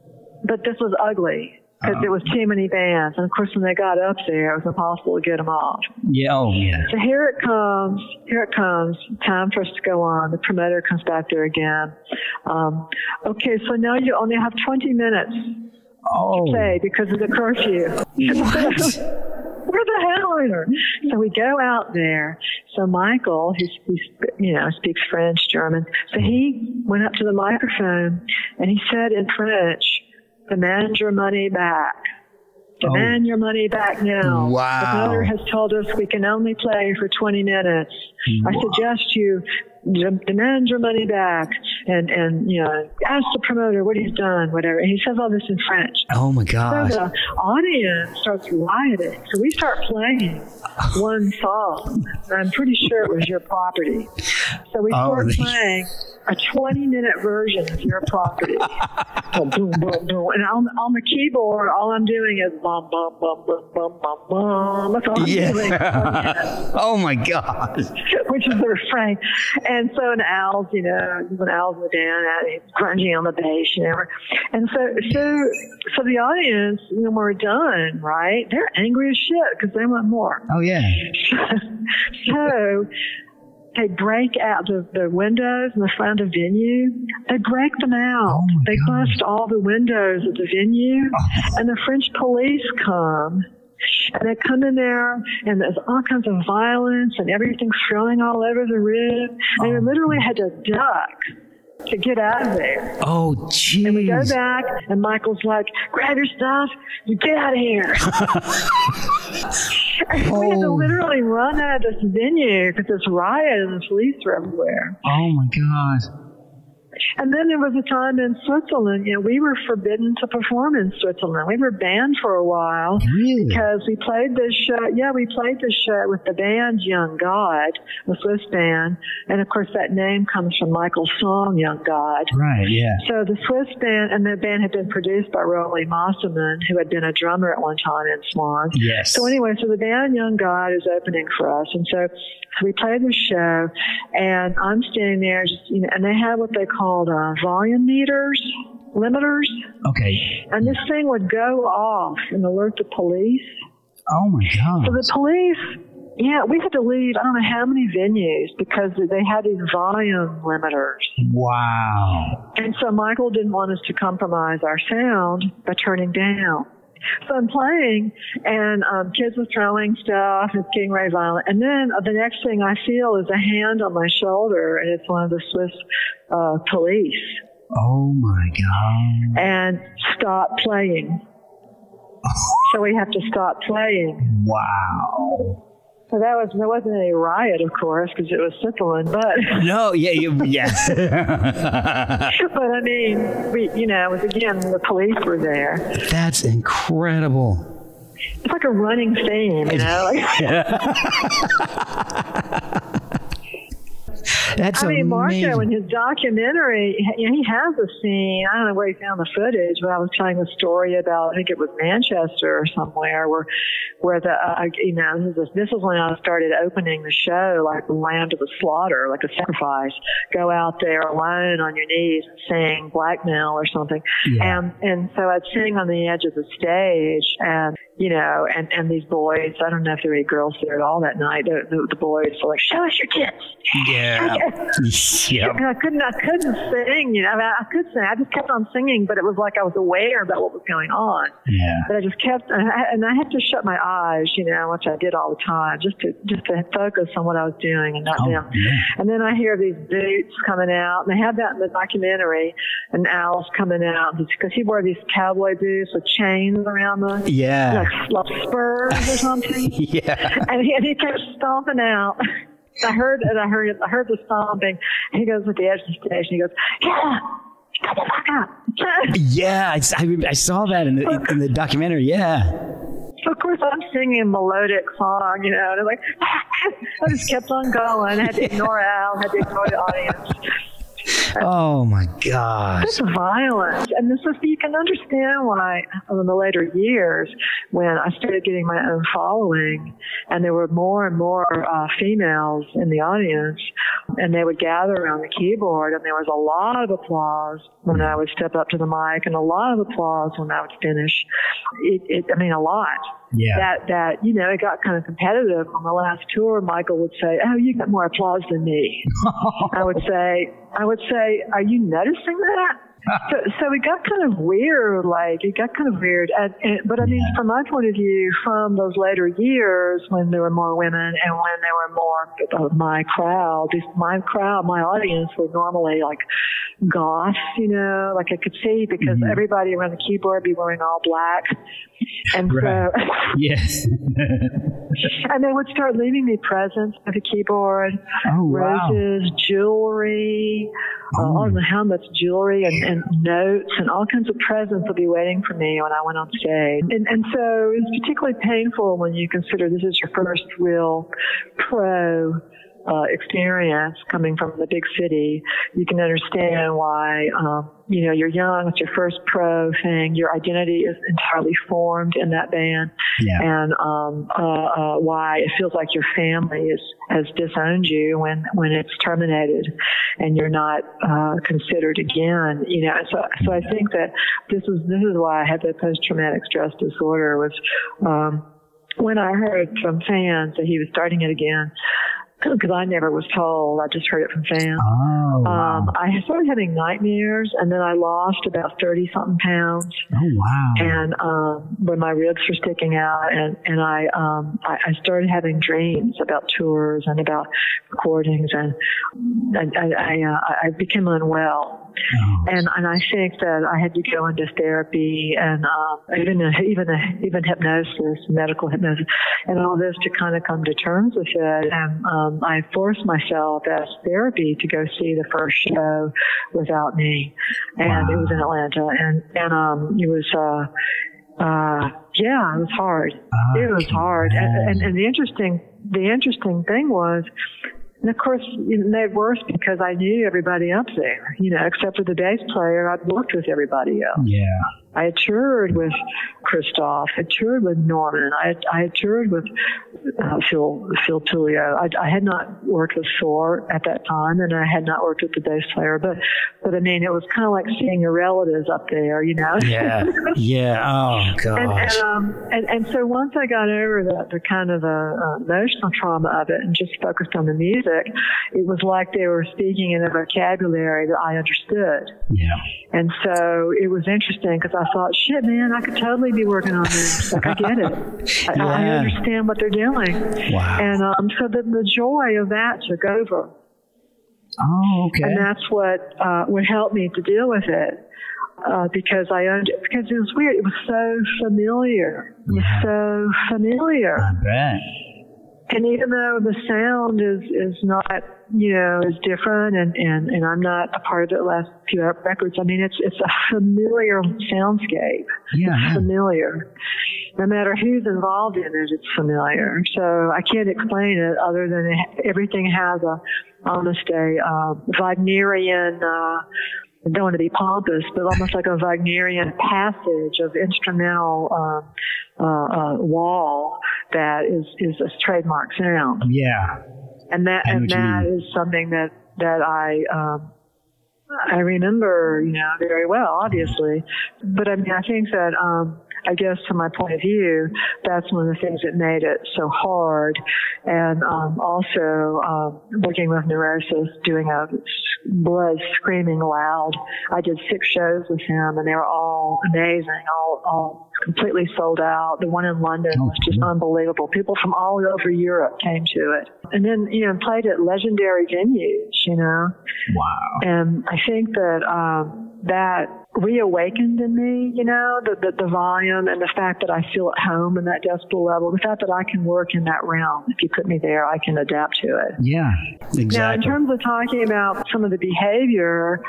[SPEAKER 2] but this was ugly. Because there was too many bands. And of course, when they got up there, it was impossible to get them off.
[SPEAKER 1] Yeah. Oh, yeah.
[SPEAKER 2] So here it comes. Here it comes. Time for us to go on. The promoter comes back there again. Um, okay, so now you only have 20 minutes
[SPEAKER 1] Oh.
[SPEAKER 2] to play because of the curfew.
[SPEAKER 1] What?
[SPEAKER 2] We're the headliner. So we go out there. So Michael, who you know, speaks French, German. So he went up to the microphone and he said in French, demand your money back. Demand oh. your money back now.
[SPEAKER 1] Wow.
[SPEAKER 2] The promoter has told us we can only play for 20 minutes. I suggest you demand your money back and, and, you know, ask the promoter what he's done, whatever. And he says all this in French.
[SPEAKER 1] Oh my
[SPEAKER 2] So the audience starts rioting. So we start playing one song. And I'm pretty sure it was your property. So we
[SPEAKER 1] Oh,
[SPEAKER 2] start
[SPEAKER 1] they-
[SPEAKER 2] playing a 20 minute version of your property. boom, boom, boom, boom. And on, on the keyboard, all I'm doing is bum, bum, bum, bum, bum, bum, bum. That's all I'm doing. for 20 minutes
[SPEAKER 1] Yeah. oh my God.
[SPEAKER 2] which is the refrain. And so an Al's, you know, when Al's in the band, uh, he's grunging on the bass, you know. And so, so, so the audience, when we're done, right, they're angry as shit because they want more.
[SPEAKER 1] Oh yeah.
[SPEAKER 2] so they break out the, the windows in the front of the venue. They break them out.
[SPEAKER 1] Oh
[SPEAKER 2] they
[SPEAKER 1] God.
[SPEAKER 2] bust all the windows of the venue, and the French police come. And they come in there, and there's all kinds of violence, and everything's throwing all over the room. And we oh. literally had to duck to get out of there.
[SPEAKER 1] Oh jeez.
[SPEAKER 2] And we go back, and Michael's like, "Grab your stuff, you get out of here." and we had to
[SPEAKER 1] Oh.
[SPEAKER 2] literally run out of this venue because this riot and the police were everywhere.
[SPEAKER 1] Oh my god.
[SPEAKER 2] And then there was a time in Switzerland, you know, we were forbidden to perform in Switzerland. We were banned for a while
[SPEAKER 1] Really?
[SPEAKER 2] because we played this show. Yeah, we played this show with the band Young God, the Swiss band, and of course that name comes from Michael's song Young God.
[SPEAKER 1] Right. Yeah.
[SPEAKER 2] So the Swiss band, and the band had been produced by Roli Mosimann, who had been a drummer at one time in Swan.
[SPEAKER 1] Yes.
[SPEAKER 2] So anyway, so the band Young God is opening for us, and so so we played the show, and I'm standing there, just you know, and they have what they called uh, volume meters, limiters,
[SPEAKER 1] Okay.
[SPEAKER 2] and this thing would go off and alert the police.
[SPEAKER 1] Oh my god.
[SPEAKER 2] So the police, yeah, we had to leave. I don't know how many venues because they had these volume limiters.
[SPEAKER 1] Wow.
[SPEAKER 2] And so Michael didn't want us to compromise our sound by turning down. So I'm playing, and um, kids are throwing stuff. It's getting very violent. And then uh, the next thing I feel is a hand on my shoulder, and it's one of the Swiss uh, police.
[SPEAKER 1] Oh my god.
[SPEAKER 2] And stop playing. So we have to stop playing.
[SPEAKER 1] Wow.
[SPEAKER 2] That was there wasn't any riot, of course, because it was Switzerland. But
[SPEAKER 1] No. Yeah. You, yeah.
[SPEAKER 2] but I mean, we you know, it was again the police were there.
[SPEAKER 1] That's incredible.
[SPEAKER 2] It's like a running theme, you know.
[SPEAKER 1] That's
[SPEAKER 2] I mean,
[SPEAKER 1] amazing.
[SPEAKER 2] Marco in his documentary, he has a scene. I don't know where he found the footage, but I was telling the story about. I think it was Manchester or somewhere where, where the uh, you know this is this is when I started opening the show, like the Lamb to the Slaughter, like a sacrifice. Go out there alone on your knees and sing blackmail or something.
[SPEAKER 1] Yeah.
[SPEAKER 2] And and so I'd sing on the edge of the stage, and you know, and and these boys. I don't know if there were any girls there at all that night. The, the, the boys were like, "Show us your tits."
[SPEAKER 1] yeah. yep.
[SPEAKER 2] And I couldn't, I couldn't sing, you know. I, mean, I could sing. I just kept on singing, but it was like I was aware about what was going on.
[SPEAKER 1] Yeah.
[SPEAKER 2] But I just kept, and I, and I had to shut my eyes, you know, which I did all the time, just to just to focus on what I was doing and not
[SPEAKER 1] Oh,
[SPEAKER 2] them.
[SPEAKER 1] yeah.
[SPEAKER 2] And then I hear these boots coming out, and they have that in the documentary. And Al's coming out because he wore these cowboy boots with chains around them,
[SPEAKER 1] Yeah.
[SPEAKER 2] like, like spurs or something
[SPEAKER 1] Yeah.
[SPEAKER 2] and he, and he kept stomping out. I heard it. I heard. I heard the stomping. And he goes at the edge of the stage and he goes, "Yeah, come the fuck up."
[SPEAKER 1] Yeah. I, I, I saw that in the in the documentary. Yeah.
[SPEAKER 2] so of course I'm singing a melodic song, you know, and I'm like, I just kept on going. I had to ignore Al. I had to ignore the audience.
[SPEAKER 1] Oh my gosh.
[SPEAKER 2] It's violence. And this is, you can understand why in the later years when I started getting my own following and there were more and more uh, females in the audience and they would gather around the keyboard and there was a lot of applause when I would step up to the mic and a lot of applause when I would finish. It, it I mean, a lot.
[SPEAKER 1] Yeah.
[SPEAKER 2] That, that, you know, it got kind of competitive on the last tour. Michael would say, Oh, you got more applause than me. I would say, I would say, are you noticing that? So, so it got kind of weird, like it got kind of weird. And, and, but I mean,
[SPEAKER 1] Yeah.
[SPEAKER 2] from my point of view, from those later years when there were more women and when there were more of my crowd, this, my crowd, my audience were normally like goths, you know, like I could see because
[SPEAKER 1] Mhm.
[SPEAKER 2] everybody around the keyboard be wearing all black. And
[SPEAKER 1] Right.
[SPEAKER 2] so,
[SPEAKER 1] yes.
[SPEAKER 2] and they would start leaving me presents at the keyboard
[SPEAKER 1] oh wow.
[SPEAKER 2] roses, jewelry, uh,
[SPEAKER 1] Oh.
[SPEAKER 2] all the helmets, jewelry, and, and notes, and all kinds of presents will be waiting for me when I went on stage. And, and so it's particularly painful when you consider this is your first real pro uh, experience coming from the big city. You can understand why, um, you know, you're young, it's your first pro thing, your identity is entirely formed in that band
[SPEAKER 1] Yeah.
[SPEAKER 2] and um, uh, uh, why it feels like your family is, has disowned you when when it's terminated, and you're not uh, considered again. You know, so so I think that this is this is why I had the post traumatic stress disorder was. Um, when I heard from fans that he was starting it again, because I never was told, I just heard it from fans.
[SPEAKER 1] Oh wow.
[SPEAKER 2] Um, I started having nightmares, and then I lost about thirty something pounds
[SPEAKER 1] oh wow.
[SPEAKER 2] and um, when my ribs were sticking out, and and I um, I, I started having dreams about tours and about recordings, and and I I, uh, I became unwell,
[SPEAKER 1] Oh,
[SPEAKER 2] and and I think that I had to go into therapy and um, even a, even a, even hypnosis, medical hypnosis, and all this to kind of come to terms with it. And um, I forced myself as therapy to go see the first show without me, and it was in Atlanta, and and um, it was. Uh, uh, yeah, it was hard.
[SPEAKER 1] I
[SPEAKER 2] It was hard, and, and and the interesting the interesting thing was, and of course, it made worse because I knew everybody up there. You know, except for the bass player, I'd worked with everybody else.
[SPEAKER 1] yeah.
[SPEAKER 2] I had toured with Christoph. I toured with Norman. I had, I had toured with uh, Phil Phil Puleo. I, I had not worked with Thor at that time, and I had not worked with the bass player. But but I mean, it was kind of like seeing your relatives up there. You know.
[SPEAKER 1] Yeah. Yeah. Oh
[SPEAKER 2] And,
[SPEAKER 1] gosh.
[SPEAKER 2] and, um, and and so once I got over the, the kind of uh, uh, emotional trauma of it and just focused on the music, it was like they were speaking in a vocabulary that I understood.
[SPEAKER 1] yeah.
[SPEAKER 2] And so it was interesting because I thought, shit, man, I could totally be working on this. Like, I get it. I, I understand what they're doing.
[SPEAKER 1] Wow.
[SPEAKER 2] And um, so the, the joy of that took over.
[SPEAKER 1] oh okay.
[SPEAKER 2] And that's what uh, what helped me to deal with it. Uh, because I owned it, because it was weird. It was so familiar. It was
[SPEAKER 1] Yeah.
[SPEAKER 2] so familiar.
[SPEAKER 1] I bet.
[SPEAKER 2] And even though the sound is, is not, you know, is different and, and, and I'm not a part of the last few records, I mean, it's, it's a familiar soundscape.
[SPEAKER 1] Yeah.
[SPEAKER 2] It's familiar. No matter who's involved in it, it's familiar. So I can't explain it other than it, everything has a, almost a, uh, Wagnerian, uh, I don't want to be pompous, but almost like a Wagnerian passage of instrumental um, uh, uh, wall that is is a trademark sound,
[SPEAKER 1] Yeah.
[SPEAKER 2] and that and that is something that that I um, I remember, you know, very well, obviously. But I mean, I think that um, I guess from my point of view, that's one of the things that made it so hard. And um, also um, working with Neurosis, doing a blood screaming loud. I did six shows with him, and they were all amazing, all all completely sold out. The one in London
[SPEAKER 1] Oh,
[SPEAKER 2] was just unbelievable. People from all over Europe came to it, and then you know played at legendary venues. You know,
[SPEAKER 1] Wow.
[SPEAKER 2] and I think that um, that reawakened in me, you know, the, the the volume and the fact that I feel at home in that decibel level, the fact that I can work in that realm. If you put me there, I can adapt to it.
[SPEAKER 1] Yeah. exactly.
[SPEAKER 2] Now, in terms of talking about some of the behavior,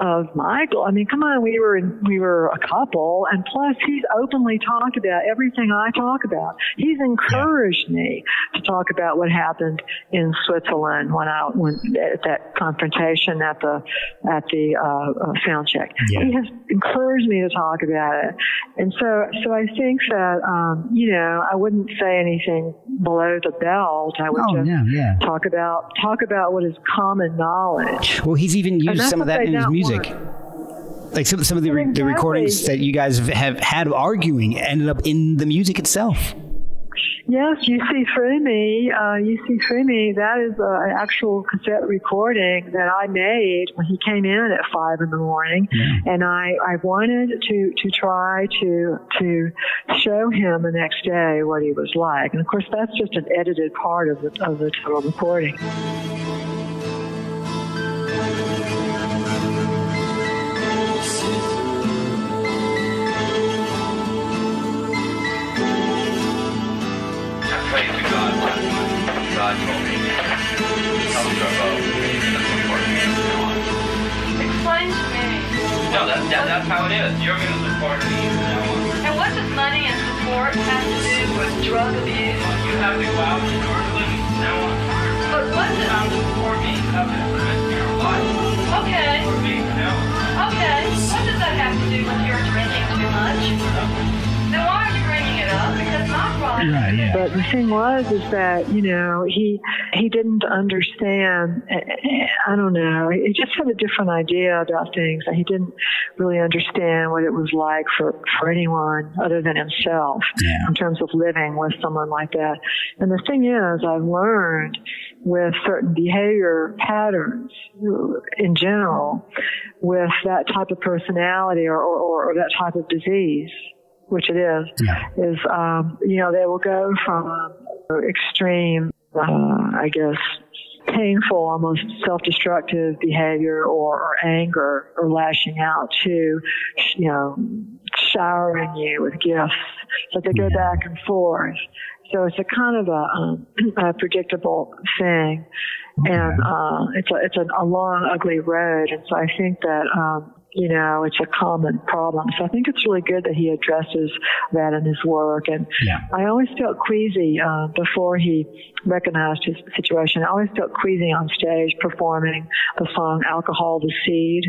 [SPEAKER 2] of Michael. I mean, come on, we were we were a couple, and plus he's openly talked about everything I talk about. He's encouraged me to talk about what happened in Switzerland when I when at that confrontation at the at the uh, uh, sound check.
[SPEAKER 1] Yeah.
[SPEAKER 2] He has encouraged me to talk about it, and so so I think that um, you know I wouldn't say anything below the belt. I would
[SPEAKER 1] Oh,
[SPEAKER 2] just
[SPEAKER 1] yeah, yeah.
[SPEAKER 2] talk about talk about what is common knowledge.
[SPEAKER 1] Well, he's even used some of that in his
[SPEAKER 2] don't
[SPEAKER 1] music. Like some, some of the, re- the recordings that you guys have, have had arguing ended up in the music itself.
[SPEAKER 2] Yes, you see through me. Uh, you see through me. That is uh, an actual cassette recording that I made when he came in at five in the morning, and I I wanted to to try to to show him the next day what he was like. And of course, that's just an edited part of the of the total recording.
[SPEAKER 3] Prayed to God night. God told me, come to a boat. That's from on.
[SPEAKER 4] Explain to me.
[SPEAKER 3] No, that, that, that's how it is. You're going to support me from now on.
[SPEAKER 4] And what does money and support have to do with drug abuse?
[SPEAKER 3] You have to go out and
[SPEAKER 1] Right, yeah.
[SPEAKER 2] But the thing was, is that you know he he didn't understand. I don't know. He just had a different idea about things. He didn't really understand what it was like for for anyone other than himself
[SPEAKER 1] Yeah.
[SPEAKER 2] in terms of living with someone like that. And the thing is, I've learned with certain behavior patterns in general, with that type of personality or, or, or that type of disease, which it is,
[SPEAKER 1] Yeah.
[SPEAKER 2] is um, you know they will go from um, extreme, uh, I guess, painful, almost self-destructive behavior or, or anger or lashing out to, you know, showering you with gifts. So they go back and forth. So it's a kind of a, um, a predictable thing, and uh, it's a it's a, a long, ugly road. And so I think that um, you know it's a common problem. So I think it's really good that he addresses that in his work. And
[SPEAKER 1] Yeah.
[SPEAKER 2] I always felt queasy uh, before he recognized his situation. I always felt queasy on stage performing the song "Alcohol the Seed."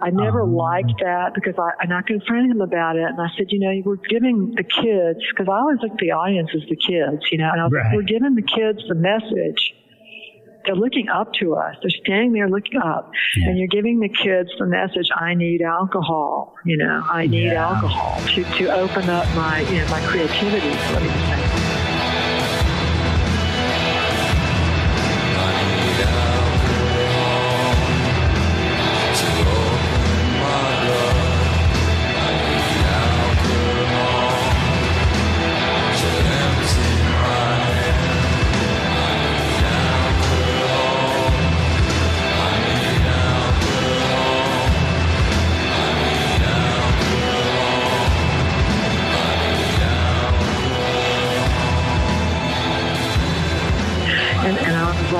[SPEAKER 2] I never liked that because I and I confronted him about it, and I said, you know, we're giving the kids because I always look at the audience as the kids, you know, and I was
[SPEAKER 1] Right.
[SPEAKER 2] like, we're giving the kids the message. They're looking up to us. They're standing there looking up,
[SPEAKER 1] Yeah.
[SPEAKER 2] and you're giving the kids the message: I need alcohol. You know, I need
[SPEAKER 1] Yeah.
[SPEAKER 2] alcohol to to open up my you know my creativity. is what he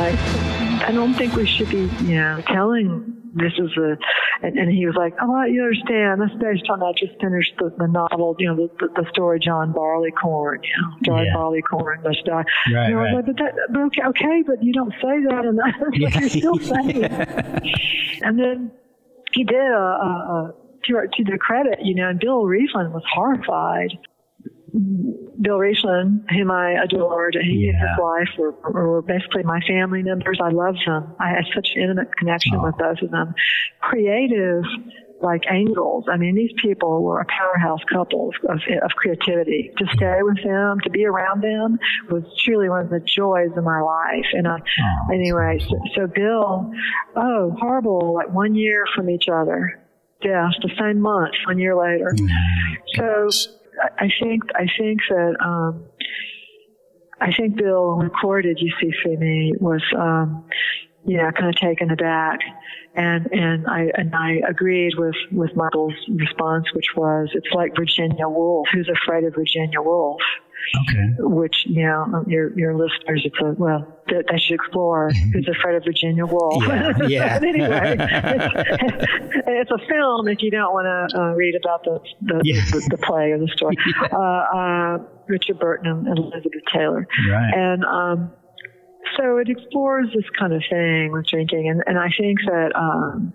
[SPEAKER 2] like, I don't think we should be, you know, telling this is a, and, and he was like, oh, you understand, that's based on, I just finished the, the novel, you know, the, the, the story John Barleycorn, you know, John
[SPEAKER 1] Yeah.
[SPEAKER 2] Barleycorn must die.
[SPEAKER 1] Right,
[SPEAKER 2] I was
[SPEAKER 1] right.
[SPEAKER 2] like, but that, but okay, okay, but you don't say that, and that's what you're still saying. And then he did a, a, a to, to their credit, you know, and Bill Rieflin was horrified. Bill Rieflin, whom I adored, he and his wife were, were basically my family members. I loved them. I had such an intimate connection
[SPEAKER 1] Oh.
[SPEAKER 2] with both of them. Creative, like angels. I mean, these people were a powerhouse couple of, of creativity. To stay with them, to be around them, was truly one of the joys of my life. And uh, I,
[SPEAKER 1] Oh,
[SPEAKER 2] anyway, so, so Bill, oh, horrible, like one year from each other. Death, the same month, one year later. So I- think I think that um, I think Bill recorded "You See Me" was um, you know kind of taken aback, and and I and I agreed with with Michael's response, which was it's like Virginia Woolf. Who's afraid of Virginia Woolf?
[SPEAKER 1] Okay.
[SPEAKER 2] which you know your your listeners, it's a well that they should explore. Who's afraid of Virginia Woolf?
[SPEAKER 1] Yeah, yeah.
[SPEAKER 2] anyway, it's, it's a film. If you don't want to uh, read about the the,
[SPEAKER 1] Yeah.
[SPEAKER 2] the the play or the story, uh, uh, Richard Burton and Elizabeth Taylor,
[SPEAKER 1] Right.
[SPEAKER 2] and um, so it explores this kind of thing with drinking, and, and I think that um,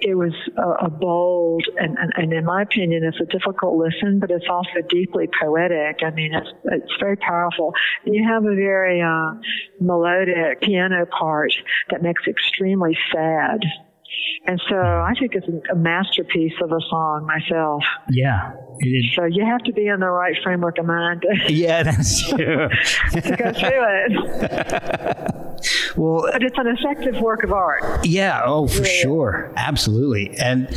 [SPEAKER 2] it was a, a bold and, and, and, in my opinion, it's a difficult listen, but it's also deeply poetic. I mean, it's it's very powerful. And you have a very uh, melodic piano part that makes it extremely sad. And so I think it's a masterpiece of a song myself.
[SPEAKER 1] Yeah. It is.
[SPEAKER 2] So you have to be in the right framework of mind
[SPEAKER 1] Yeah, that's true.
[SPEAKER 2] to go through it.
[SPEAKER 1] well,
[SPEAKER 2] But it's an effective work of art.
[SPEAKER 1] Yeah, oh, for
[SPEAKER 2] Yeah.
[SPEAKER 1] sure, absolutely, and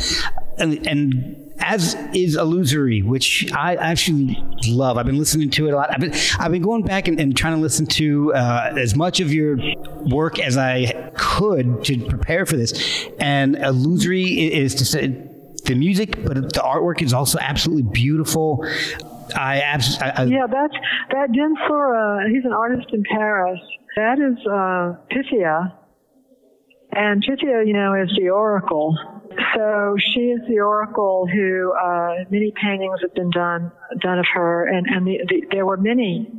[SPEAKER 1] and and as is illusory, which I actually love. I've been listening to it a lot. I've been I've been going back and, and trying to listen to uh, as much of your work as I could to prepare for this. And illusory is to say the music, but the artwork is also absolutely beautiful. I absolutely.
[SPEAKER 2] Yeah, that's that Dinsor. Uh, he's an artist in Paris. That is uh, Pythia, and Pythia, you know, is the oracle. So she is the oracle who uh, many paintings have been done done of her, and and the, the, there were many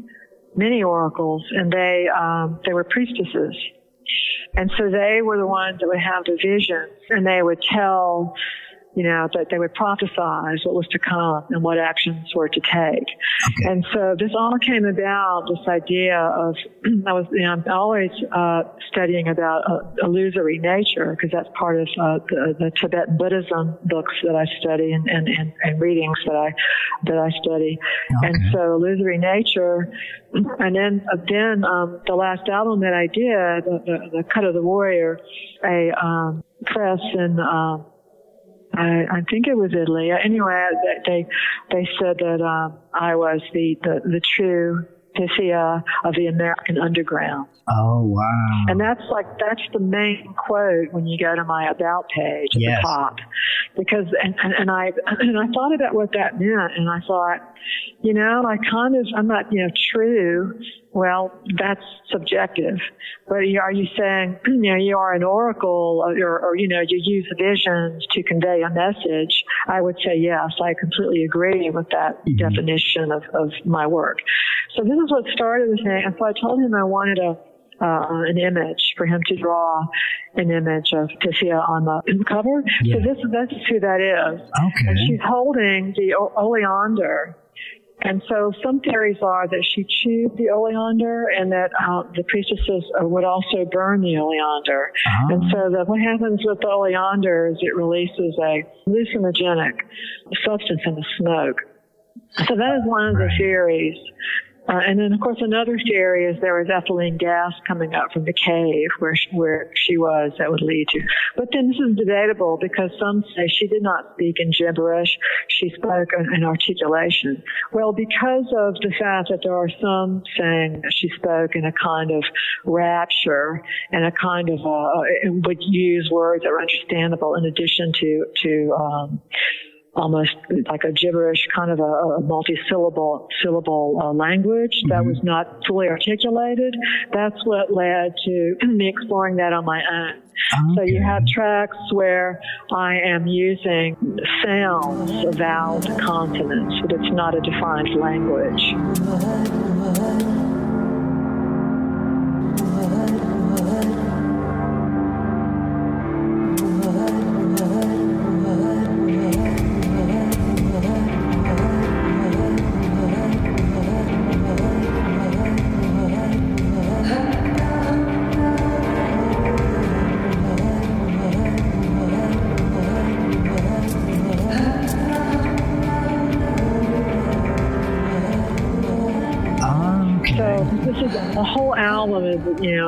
[SPEAKER 2] many oracles, and they um, they were priestesses. And so they were the ones that would have the visions and they would tell, you know, that they would prophesize what was to come and what actions were to take. And so this all came about, this idea of, I was, you know, I'm always uh, studying about uh, illusory nature because that's part of uh, the, the Tibetan Buddhism books that I study and, and, and, and readings that I, that I study. And so illusory nature, and then, uh, then, um, the last album that I did, the, the, the Cut of the Warrior, a, um, press in, um, I, I think it was Italy. Anyway, they they said that um, I was the, the the true Pythia of the American underground,
[SPEAKER 1] oh wow!
[SPEAKER 2] and that's like that's the main quote when you go to my about page at
[SPEAKER 1] Yes.
[SPEAKER 2] the top, because and, and and I and I thought about what that meant, and I thought, you know, I kind of I'm not you know true. Well, that's subjective. But are you saying, you know, you are an oracle or, or, you know, you use visions to convey a message? I would say yes. I completely agree with that definition of, of my work. So this is what started with me. And so I told him I wanted a, uh, an image for him to draw an image of Pythia on the cover.
[SPEAKER 1] Yeah.
[SPEAKER 2] So this, this is who that is.
[SPEAKER 1] Okay.
[SPEAKER 2] And she's holding the o- oleander. And so some theories are that she chewed the oleander and that uh, the priestesses uh, would also burn the oleander.
[SPEAKER 1] Ah.
[SPEAKER 2] And so that what happens with the oleander is it releases a hallucinogenic substance in the smoke. So that is one of the theories. Uh, and then, of course, another theory is there was ethylene gas coming up from the cave where she, where she was that would lead to. But then this is debatable because some say she did not speak in gibberish; she spoke in, in articulation. Well, because of the fact that there are some saying that she spoke in a kind of rapture and a kind of uh, would use words that were understandable in addition to to um, almost like a gibberish kind of a, a multi-syllable syllable uh, language that was not fully articulated. That's what led to me exploring that on my own. So you have tracks where I am using sounds vowed consonants, but it's not a defined language.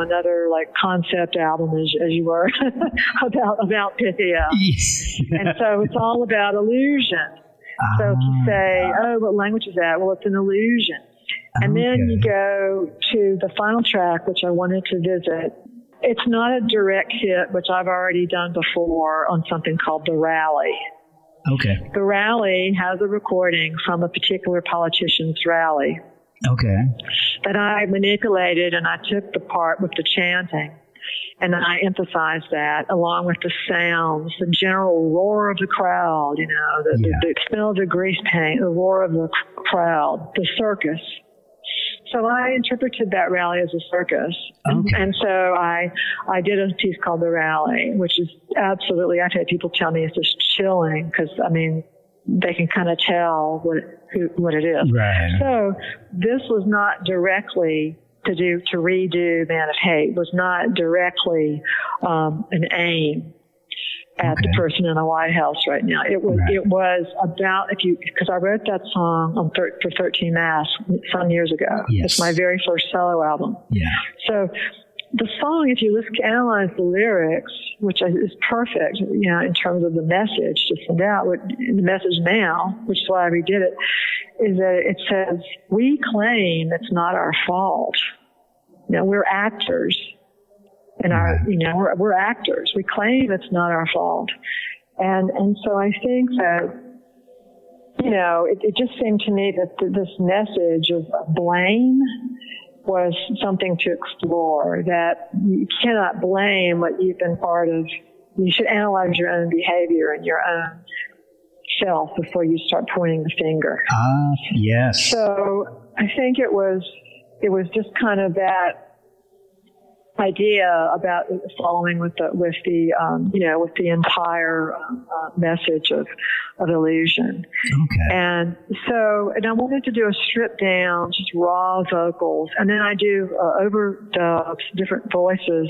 [SPEAKER 2] Another like concept album as, as you were about about Pythia. and so it's all about illusion. So if you ah. say, oh, what language is that? Well, it's an illusion. And then you go to the final track, which I wanted to visit. It's not a direct hit, which I've already done before on something called The Rally.
[SPEAKER 1] Okay.
[SPEAKER 2] The Rally has a recording from a particular politician's rally.
[SPEAKER 1] Okay.
[SPEAKER 2] That I manipulated and I took the part with the chanting and I emphasized that along with the sounds, the general roar of the crowd, you know, the,
[SPEAKER 1] Yeah.
[SPEAKER 2] the, the smell of the grease paint, the roar of the crowd, the circus. So I interpreted that rally as a circus. And,
[SPEAKER 1] Okay.
[SPEAKER 2] and so I, I did a piece called The Rally, which is absolutely, I've had people tell me it's just chilling because, I mean, they can kind of tell what, who, what it is.
[SPEAKER 1] Right.
[SPEAKER 2] So this was not directly to do to redo Man of Hate was not directly um, an aim at the person in the White House right now. It was
[SPEAKER 1] Right.
[SPEAKER 2] it was about if you because I wrote that song on thir- for 13 Masks some years ago.
[SPEAKER 1] Yes.
[SPEAKER 2] It's my very first solo album.
[SPEAKER 1] Yeah.
[SPEAKER 2] So the song, if you listen, analyze the lyrics, which is perfect, you know, in terms of the message to send out, what, the message now, which is why I redid it, is that it says, we claim it's not our fault. You know, we're actors. And our, you know, we're, we're actors. We claim it's not our fault. And, and so I think that, you know, it, it just seemed to me that th- this message of blame was something to explore that you cannot blame what you've been part of. You should analyze your own behavior and your own self before you start pointing the finger.
[SPEAKER 1] Ah, yes.
[SPEAKER 2] So I think it was it was just kind of that idea about following with the with the um, you know with the entire um, uh, message of of illusion.
[SPEAKER 1] okay.
[SPEAKER 2] And so, and I wanted to do a strip down, just raw vocals, and then I do uh, overdubs, different voices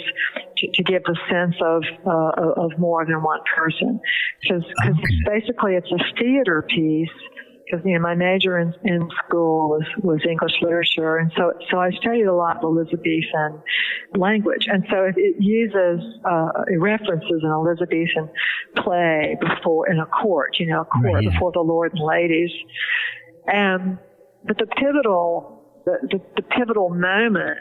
[SPEAKER 2] to, to give the sense of uh, of more than one person, because
[SPEAKER 1] Okay.
[SPEAKER 2] basically it's a theater piece. Because you know my major in, in school was, was English literature, and so so I studied a lot of Elizabethan language, and so it, it uses uh, it references an Elizabethan play before in a court, you know, a court
[SPEAKER 1] Right,
[SPEAKER 2] before the lord and ladies. And but the pivotal the, the, the pivotal moment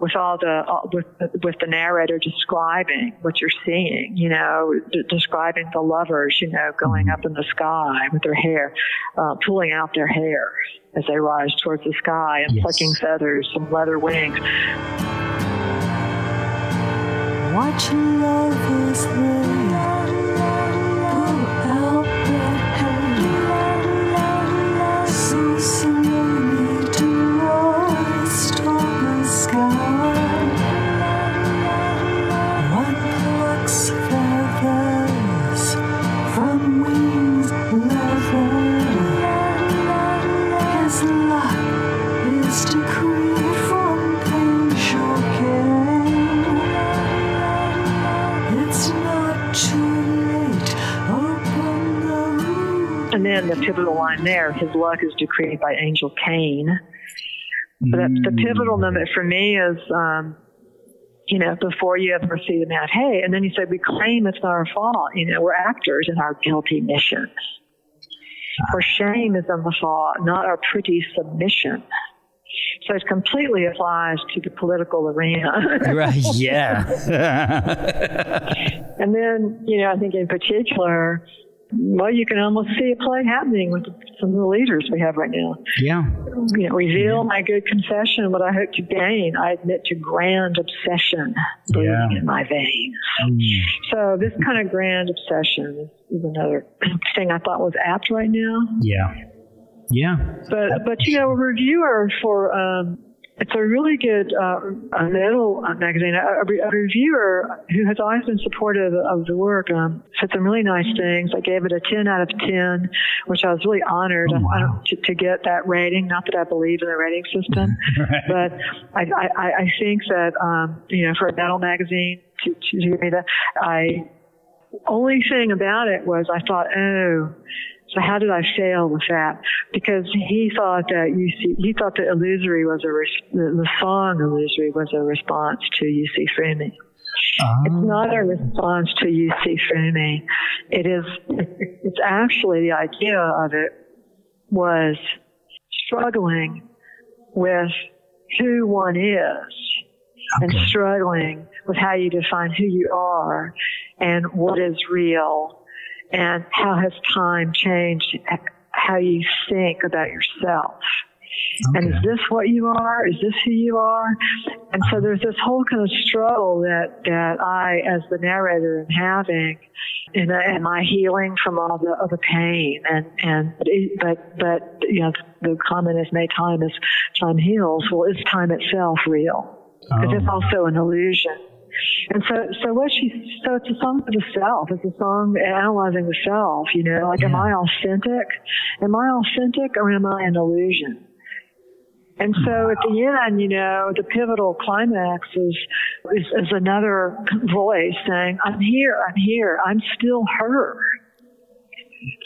[SPEAKER 2] with all the uh, with with the narrator describing what you're seeing, you know, d- describing the lovers, you know, going up in the sky with their hair, uh, pulling out their hair as they rise towards the sky and
[SPEAKER 1] Yes.
[SPEAKER 2] plucking feathers, some leather wings.
[SPEAKER 5] Watch lovers lay
[SPEAKER 2] then the pivotal line there, his luck is decreed by Angel Cain. But the pivotal moment for me is, um, you know, before you ever see the man, hey, and then you say, we claim it's not our fault. You know, we're actors in our guilty mission. For shame is in the fault, not our pretty submission. So it completely applies to the political arena.
[SPEAKER 1] Right. Yeah.
[SPEAKER 2] and then, you know, I think in particular, well, you can almost see a play happening with some of the leaders we have right now.
[SPEAKER 1] yeah.
[SPEAKER 2] you know, reveal my good confession, what I hope to gain. I admit to grand obsession bleeding
[SPEAKER 1] Yeah.
[SPEAKER 2] in my veins.
[SPEAKER 1] Mm.
[SPEAKER 2] So this kind of grand obsession is, is another thing I thought was apt right now.
[SPEAKER 1] Yeah. Yeah.
[SPEAKER 2] But but you know, a reviewer for um, it's a really good uh, a metal magazine. A, a, reviewer who has always been supportive of the work um, said some really nice things. I gave it a 10 out of 10, which I was really honored
[SPEAKER 1] Oh,
[SPEAKER 2] I
[SPEAKER 1] wow.
[SPEAKER 2] to, to get that rating. Not that I believe in the rating system,
[SPEAKER 1] Right.
[SPEAKER 2] but I, I, I think that um, you know for a metal magazine to, to give me that, I only thing about it was I thought, oh, so how did I fail with that? Because he thought that you see, he thought that illusory was a res- the, the song illusory was a response to UC see through me. It's
[SPEAKER 1] Ah,
[SPEAKER 2] not a response to UC me. It is. It's actually the idea of it was struggling with who one is and struggling with how you define who you are and what is real and how has time changed how you think about yourself. And is this what you are? Is this who you are? And so there's this whole kind of struggle that, that I, as the narrator, am having. And am I healing from all the, of the pain? And, and, but, but, you know, the comment is made time is, time heals. Well, is time itself real? Because it's oh. also an illusion. And so, so what she, so it's a song for the self. It's a song analyzing the self, you know, like, am I authentic? Am I authentic or am I an illusion? And so at the end, you know, the pivotal climax is, is, is another voice saying, I'm here, I'm here, I'm still her.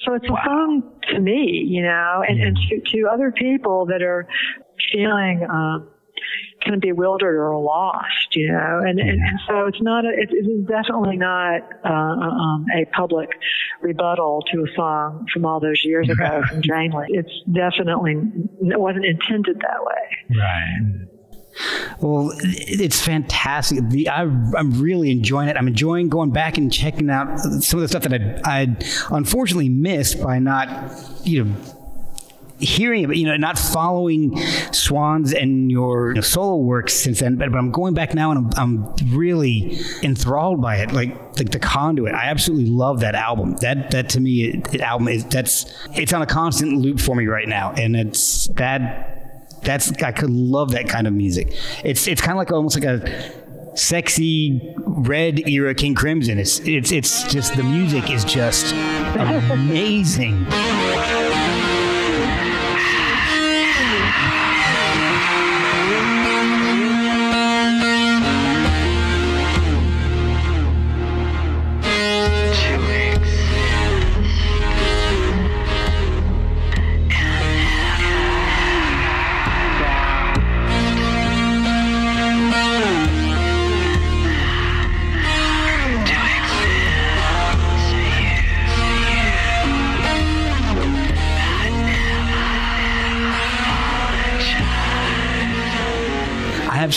[SPEAKER 2] So it's a song to me, you know, and, and to, to other people that are feeling, um, kind of bewildered or lost, you know, and, and, and so it's not a, it, it is definitely not uh, um, a public rebuttal to a song from all those years ago from Jane Lee. It's definitely it wasn't intended that way.
[SPEAKER 1] Right. Well, it's fantastic. The, I, I'm really enjoying it. I'm enjoying going back and checking out some of the stuff that I, I unfortunately missed by not, you know, hearing it, you know, not following Swans and your you know, solo work since then, but, but I'm going back now and I'm, I'm really enthralled by it. Like, like the conduit, I absolutely love that album. That that to me, it, it album is that's it's on a constant loop for me right now, and it's that that's I could love that kind of music. It's it's kind of like almost like a sexy red era King Crimson. It's it's it's just the music is just amazing.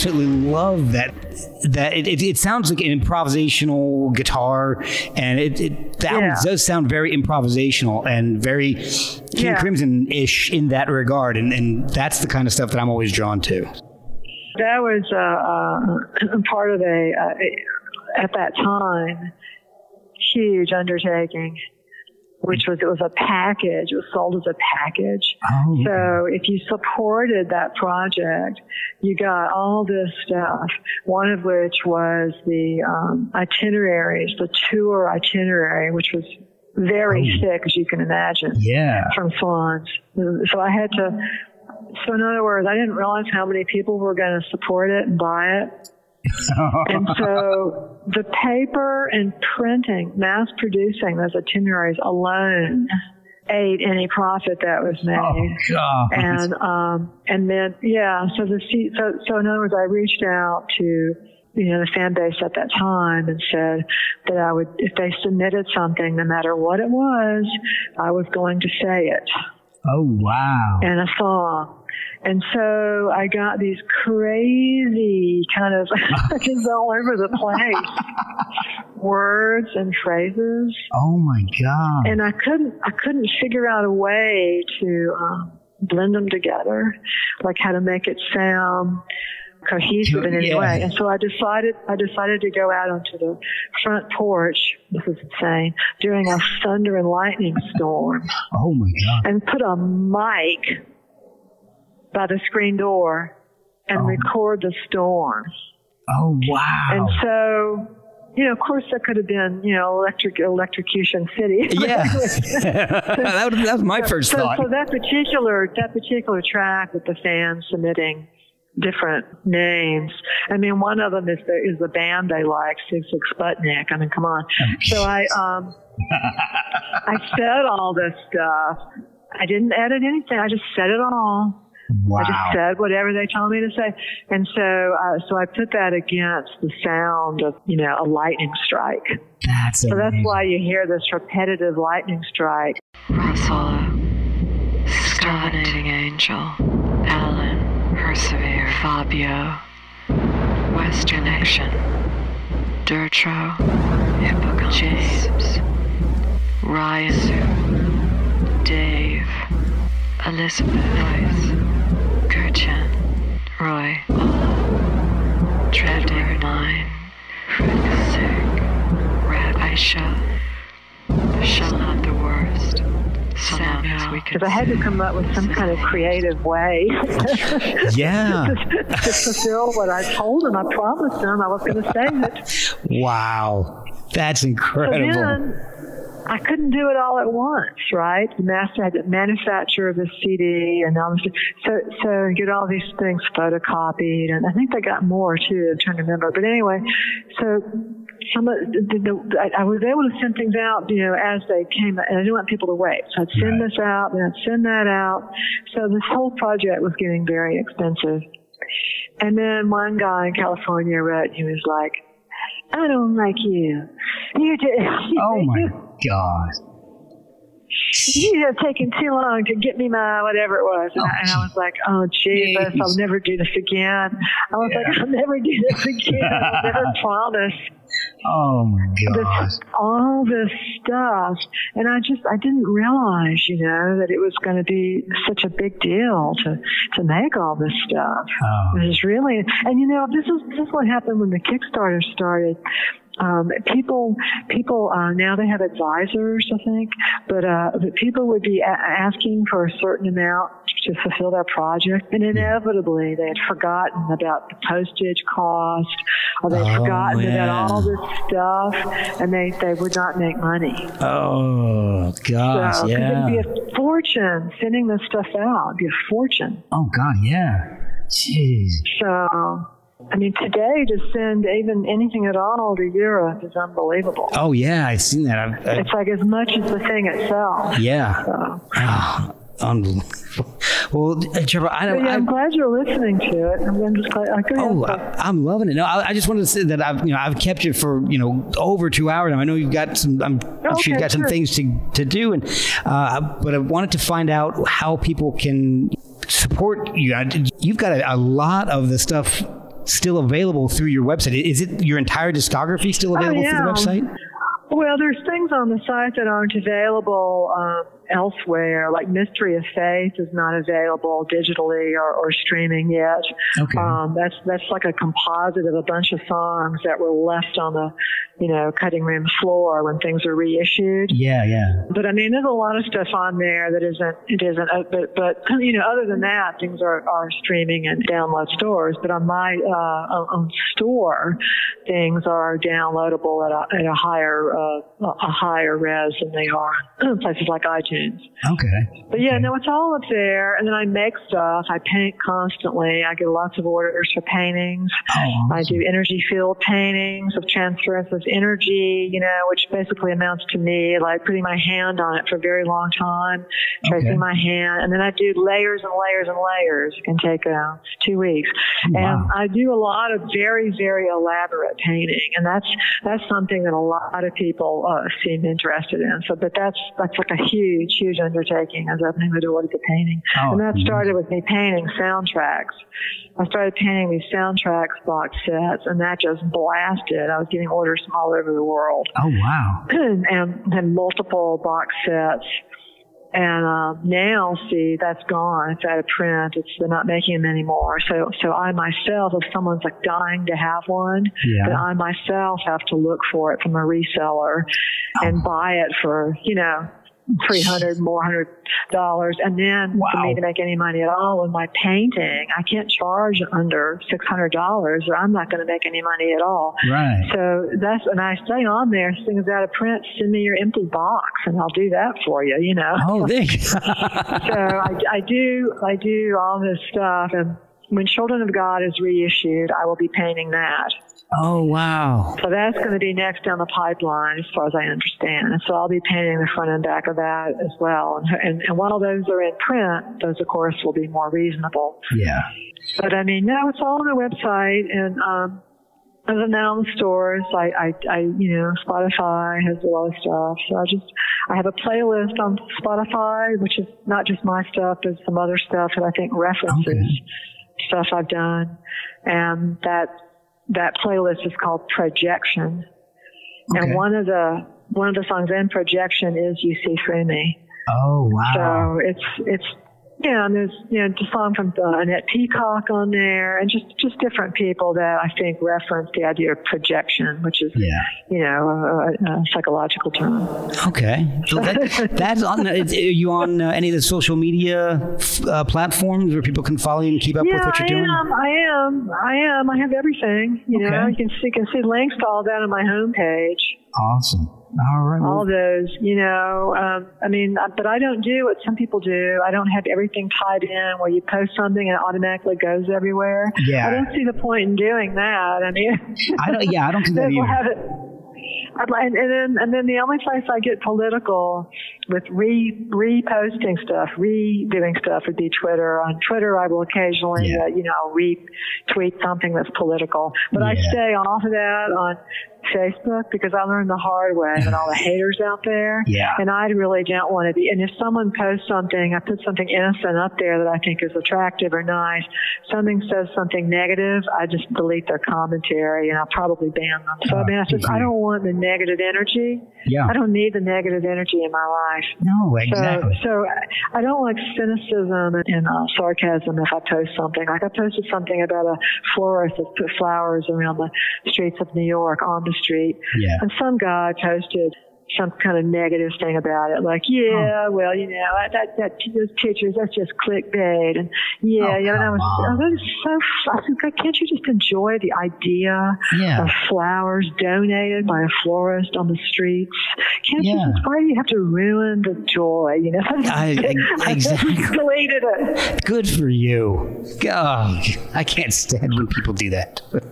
[SPEAKER 1] Absolutely love that. That it, it, it sounds like an improvisational guitar, and it, it album
[SPEAKER 2] Yeah.
[SPEAKER 1] does sound very improvisational and very King
[SPEAKER 2] Yeah.
[SPEAKER 1] Crimson ish in that regard, and, and that's the kind of stuff that I'm always drawn to.
[SPEAKER 2] That was uh, uh, part of a, uh, at that time, huge undertaking, which was, it was a package. It was sold as a package.
[SPEAKER 1] Oh,
[SPEAKER 2] So if you supported that project, you got all this stuff, one of which was the um, itineraries, the tour itinerary, which was very thick, as you can imagine
[SPEAKER 1] yeah.
[SPEAKER 2] from Swans. So I had to, so in other words, I didn't realize how many people were going to support it and buy it. and so the paper and printing, mass producing those itineraries alone ate any profit that was made.
[SPEAKER 1] Oh God.
[SPEAKER 2] And um, and then yeah, so the so so in other words, I reached out to you know the fan base at that time and said that I would if they submitted something, no matter what it was, I was going to say it
[SPEAKER 1] oh wow.
[SPEAKER 2] And a song. And so I got these crazy kind of just all over the place words and phrases
[SPEAKER 1] Oh my God.
[SPEAKER 2] and I couldn't I couldn't figure out a way to um, blend them together, like how to make it sound cohesive in any
[SPEAKER 1] Yeah.
[SPEAKER 2] way. And so I decided I decided to go out onto the front porch. This is insane during a thunder and lightning storm
[SPEAKER 1] oh my God.
[SPEAKER 2] and put a mic by the screen door and
[SPEAKER 1] Oh.
[SPEAKER 2] record the storm.
[SPEAKER 1] Oh wow.
[SPEAKER 2] And so. You know, of course, that could have been, you know, electric electrocution city.
[SPEAKER 1] yeah. that, was, that was my first
[SPEAKER 2] so,
[SPEAKER 1] thought.
[SPEAKER 2] so that particular that particular track with the fans submitting different names. I mean, one of them is the is the band they like, Six Six Sputnik. I mean, come on. So I um I said all this stuff. I didn't edit anything. I just said it all.
[SPEAKER 1] Wow.
[SPEAKER 2] I just said whatever they told me to say, and so uh, so I put that against the sound of you know a lightning strike.
[SPEAKER 1] that's
[SPEAKER 2] So that's why you hear this repetitive lightning strike.
[SPEAKER 6] Russell, Scarnating Angel, Alan, Persevere, Fabio, Western Action, Dirtro, Hippocamp, James, Ryan, Dave, Elizabeth, Roy. Treading mine. Sick. Rat I shall. Shall not the worst.
[SPEAKER 2] Because I had to come up with some kind of creative way.
[SPEAKER 1] yeah.
[SPEAKER 2] to, to fulfill what I told him, I promised him I was going to say it.
[SPEAKER 1] Wow. That's incredible.
[SPEAKER 2] So then, I couldn't do it all at once, right? The master had to manufacture of the CD and all this. So, so get all these things photocopied, and I think they got more too. I'm trying to remember, but anyway, so some of the, the, the, I I was able to send things out, you know, as they came, and I didn't want people to wait. So I'd send
[SPEAKER 1] Right.
[SPEAKER 2] this out, and I'd send that out. So this whole project was getting very expensive. And then one guy in California wrote, he was like, I don't like you. You did.
[SPEAKER 1] Oh my
[SPEAKER 2] you,
[SPEAKER 1] God.
[SPEAKER 2] you have taken too long to get me my whatever it was. And,
[SPEAKER 1] Oh,
[SPEAKER 2] I, and I oh. was like, oh, Jesus. I'll never do this again. I was like, I'll never do this again. I'll never promise
[SPEAKER 1] Oh my God.
[SPEAKER 2] this, all this stuff. And I just, I didn't realize, you know, that it was going to be such a big deal to, to make all this stuff.
[SPEAKER 1] Oh.
[SPEAKER 2] It was really, and you know, this is, this is what happened when the Kickstarter started. Um, people, people, uh, now they have advisors, I think, but, uh, but people would be a- asking for a certain amount to fulfill their project, and inevitably they had forgotten about the postage cost, or they'd
[SPEAKER 1] Oh,
[SPEAKER 2] forgotten
[SPEAKER 1] yeah.
[SPEAKER 2] about all this stuff, and they, they would not make money.
[SPEAKER 1] Oh gosh,
[SPEAKER 2] so,
[SPEAKER 1] yeah.
[SPEAKER 2] it'd be a fortune sending this stuff out. It'd be a fortune.
[SPEAKER 1] Oh God, yeah. Jeez.
[SPEAKER 2] So, I mean, today to send even anything at all to Europe is unbelievable.
[SPEAKER 1] Oh yeah, I've seen that. I've, I,
[SPEAKER 2] It's like as much as the thing itself.
[SPEAKER 1] yeah.
[SPEAKER 2] So,
[SPEAKER 1] Oh, unbelievable. Well, Trevor, I
[SPEAKER 2] but
[SPEAKER 1] don't.
[SPEAKER 2] yeah,
[SPEAKER 1] I,
[SPEAKER 2] I'm glad you're listening to it. I'm just glad. I could
[SPEAKER 1] Oh, I, I'm loving it. No, I, I just wanted to say that I've you know I've kept you for you know over two hours now. I know you've got some. I'm, I'm sure you've got some things to to do, and uh, but I wanted to find out how people can support you. I- You've got a, a lot of the stuff still available through your website. Is it your entire discography still available through the
[SPEAKER 2] Oh,
[SPEAKER 1] website?
[SPEAKER 2] Well, there's things on the site that aren't available um, elsewhere, like Mystery of Faith is not available digitally or, or streaming yet.
[SPEAKER 1] Okay.
[SPEAKER 2] Um, that's that's like a composite of a bunch of songs that were left on the, you know, cutting room floor when things were reissued.
[SPEAKER 1] Yeah, yeah.
[SPEAKER 2] But I mean, there's a lot of stuff on there that isn't, it isn't, uh, but, but, you know, other than that, things are, are streaming and download stores. But on my, uh, own store, things are downloadable at a, at a higher, uh, a higher res than they are in places like iTunes.
[SPEAKER 1] Okay.
[SPEAKER 2] But yeah, no, it's all up there. And then I make stuff. I paint constantly. I get lots of orders for paintings.
[SPEAKER 1] Oh,
[SPEAKER 2] I do energy field paintings of transference of energy, you know, which basically amounts to me like putting my hand on it for a very long time, tracing
[SPEAKER 1] Okay.
[SPEAKER 2] my hand, and then I do layers and layers and layers. It can take uh, two weeks,
[SPEAKER 1] Wow.
[SPEAKER 2] and I do a lot of very very elaborate painting, and that's that's something that a lot of people uh, seem interested in. So, but that's that's like a huge huge undertaking as opening the door to the painting,
[SPEAKER 1] Oh,
[SPEAKER 2] and that
[SPEAKER 1] mhm.
[SPEAKER 2] started with me painting soundtracks. I started painting these soundtracks box sets, and that just blasted. I was getting orders from all over the world,
[SPEAKER 1] Oh wow.
[SPEAKER 2] and then multiple box sets. And um, now, see, that's gone. It's out of print. It's they're not making them anymore. So, so I myself, if someone's like dying to have one,
[SPEAKER 1] Yeah.
[SPEAKER 2] then I myself have to look for it from a reseller and buy it for you know three hundred, more hundred dollars, and then for
[SPEAKER 1] Wow.
[SPEAKER 2] me to make any money at all with my painting, I can't charge under six hundred dollars, or I'm not going to make any money at all.
[SPEAKER 1] Right.
[SPEAKER 2] So that's and I say on there, this thing is out of print. Send me your empty box, and I'll do that for you. You know.
[SPEAKER 1] Oh, you
[SPEAKER 2] so I, I do I do all this stuff, and when Children of God is reissued, I will be painting that.
[SPEAKER 1] Oh wow.
[SPEAKER 2] So that's going to be next down the pipeline, as far as I understand. And so I'll be painting the front and back of that as well. And, and, and while those are in print, those of course will be more reasonable.
[SPEAKER 1] Yeah.
[SPEAKER 2] But I mean, no, it's all on the website, and um, other that, on the stores, I, I, I, you know, Spotify has a lot of stuff. So I just, I have a playlist on Spotify, which is not just my stuff, but some other stuff that I think references
[SPEAKER 1] Okay.
[SPEAKER 2] stuff I've done, and that that playlist is called Projection.
[SPEAKER 1] Okay.
[SPEAKER 2] And one of the one of the songs in Projection is "You See Through Me."
[SPEAKER 1] Oh wow.
[SPEAKER 2] So it's it's Yeah, and there's you know a song from uh, Annette Peacock on there, and just just different people that I think reference the idea of projection, which is
[SPEAKER 1] Yeah.
[SPEAKER 2] you know a, a psychological term.
[SPEAKER 1] Okay. So that, that's on. Are you on uh, any of the social media uh, platforms where people can follow you and keep up
[SPEAKER 2] Yeah,
[SPEAKER 1] with what you're
[SPEAKER 2] I
[SPEAKER 1] doing?
[SPEAKER 2] am. I am. I am. I have everything. You know,
[SPEAKER 1] Okay.
[SPEAKER 2] you can see, you can see links to all that on my homepage.
[SPEAKER 1] Awesome. All right.
[SPEAKER 2] all those, you know. Um, I mean, uh, but I don't do what some people do. I don't have everything tied in where you post something and it automatically goes everywhere.
[SPEAKER 1] Yeah.
[SPEAKER 2] I don't see the point in doing that. I mean,
[SPEAKER 1] I don't. Yeah, I don't do that
[SPEAKER 2] we'll
[SPEAKER 1] either.
[SPEAKER 2] have it. I'd and then and then the only place I get political with re reposting stuff, redoing stuff would be Twitter. On Twitter, I will occasionally,
[SPEAKER 1] Yeah.
[SPEAKER 2] uh, you know, retweet something that's political, but I stay off of that on Facebook because I learned the hard way and all the haters out there.
[SPEAKER 1] Yeah.
[SPEAKER 2] And I really don't want to be. And if someone posts something, I put something innocent up there that I think is attractive or nice. Something says something negative, I just delete their commentary and I'll probably ban them. So I mean, I just I don't want the negative energy.
[SPEAKER 1] Yeah.
[SPEAKER 2] I don't need the negative energy in my life.
[SPEAKER 1] No,
[SPEAKER 2] So,
[SPEAKER 1] exactly.
[SPEAKER 2] so I don't like cynicism and uh, sarcasm if I post something. Like I posted something about a florist that put flowers around the streets of New York on the street.
[SPEAKER 1] Yeah.
[SPEAKER 2] And some guy posted some kind of negative thing about it, like, yeah, oh. well, you know, that that those pictures, that's just clickbait, and yeah,
[SPEAKER 1] Oh,
[SPEAKER 2] yeah. And I was,
[SPEAKER 1] come on.
[SPEAKER 2] I was so, I said, can't you just enjoy the idea
[SPEAKER 1] Yeah.
[SPEAKER 2] of flowers donated by a florist on the streets? Can't you just? Why do you have to ruin the joy? You know,
[SPEAKER 1] I-
[SPEAKER 2] I
[SPEAKER 1] exactly.
[SPEAKER 2] deleted it.
[SPEAKER 1] Good for you. God, I can't stand when people do that.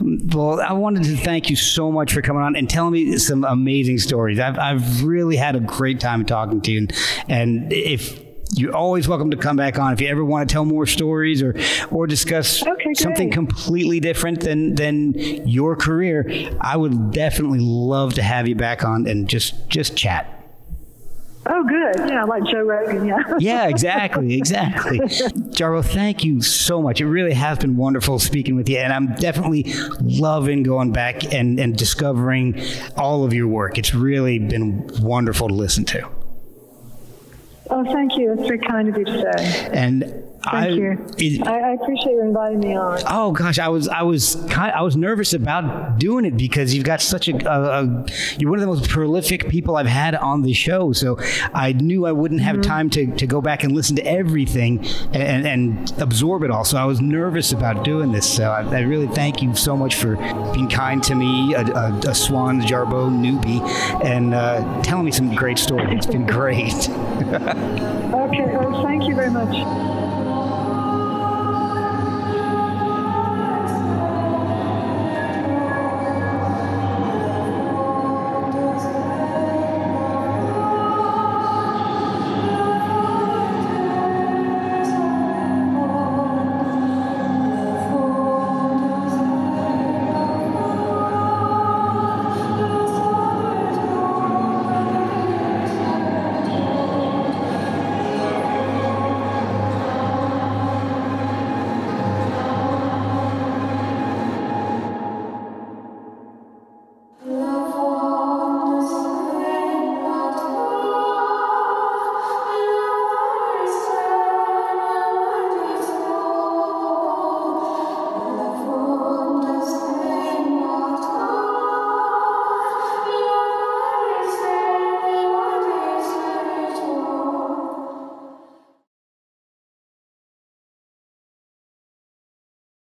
[SPEAKER 1] Well, I wanted to thank you so much for coming on and telling me some amazing stories. I've, I've really had a great time talking to you. And, and if you're always welcome to come back on if you ever want to tell more stories or or discuss
[SPEAKER 2] Okay,
[SPEAKER 1] something completely different than than your career. I would definitely love to have you back on and just just chat.
[SPEAKER 2] Oh, good. Yeah, like Joe Rogan. Yeah.
[SPEAKER 1] Yeah, exactly, exactly. Jarboe, thank you so much. It really has been wonderful speaking with you, and I'm definitely loving going back and, and discovering all of your work. It's really been wonderful to listen to.
[SPEAKER 2] Oh, thank you. That's very kind of you to say.
[SPEAKER 1] And
[SPEAKER 2] Thank
[SPEAKER 1] I,
[SPEAKER 2] you.
[SPEAKER 1] it-
[SPEAKER 2] I, I appreciate you inviting me on.
[SPEAKER 1] Oh gosh, I was I was kind I was nervous about doing it because you've got such a, a, a you're one of the most prolific people I've had on the show. So I knew I wouldn't have time to, to go back and listen to everything and, and absorb it all. So I was nervous about doing this. So I, I really thank you so much for being kind to me, a, a, a Swan Jarboe newbie, and uh, telling me some great stories. It's been great.
[SPEAKER 2] Okay. Well, thank you very much.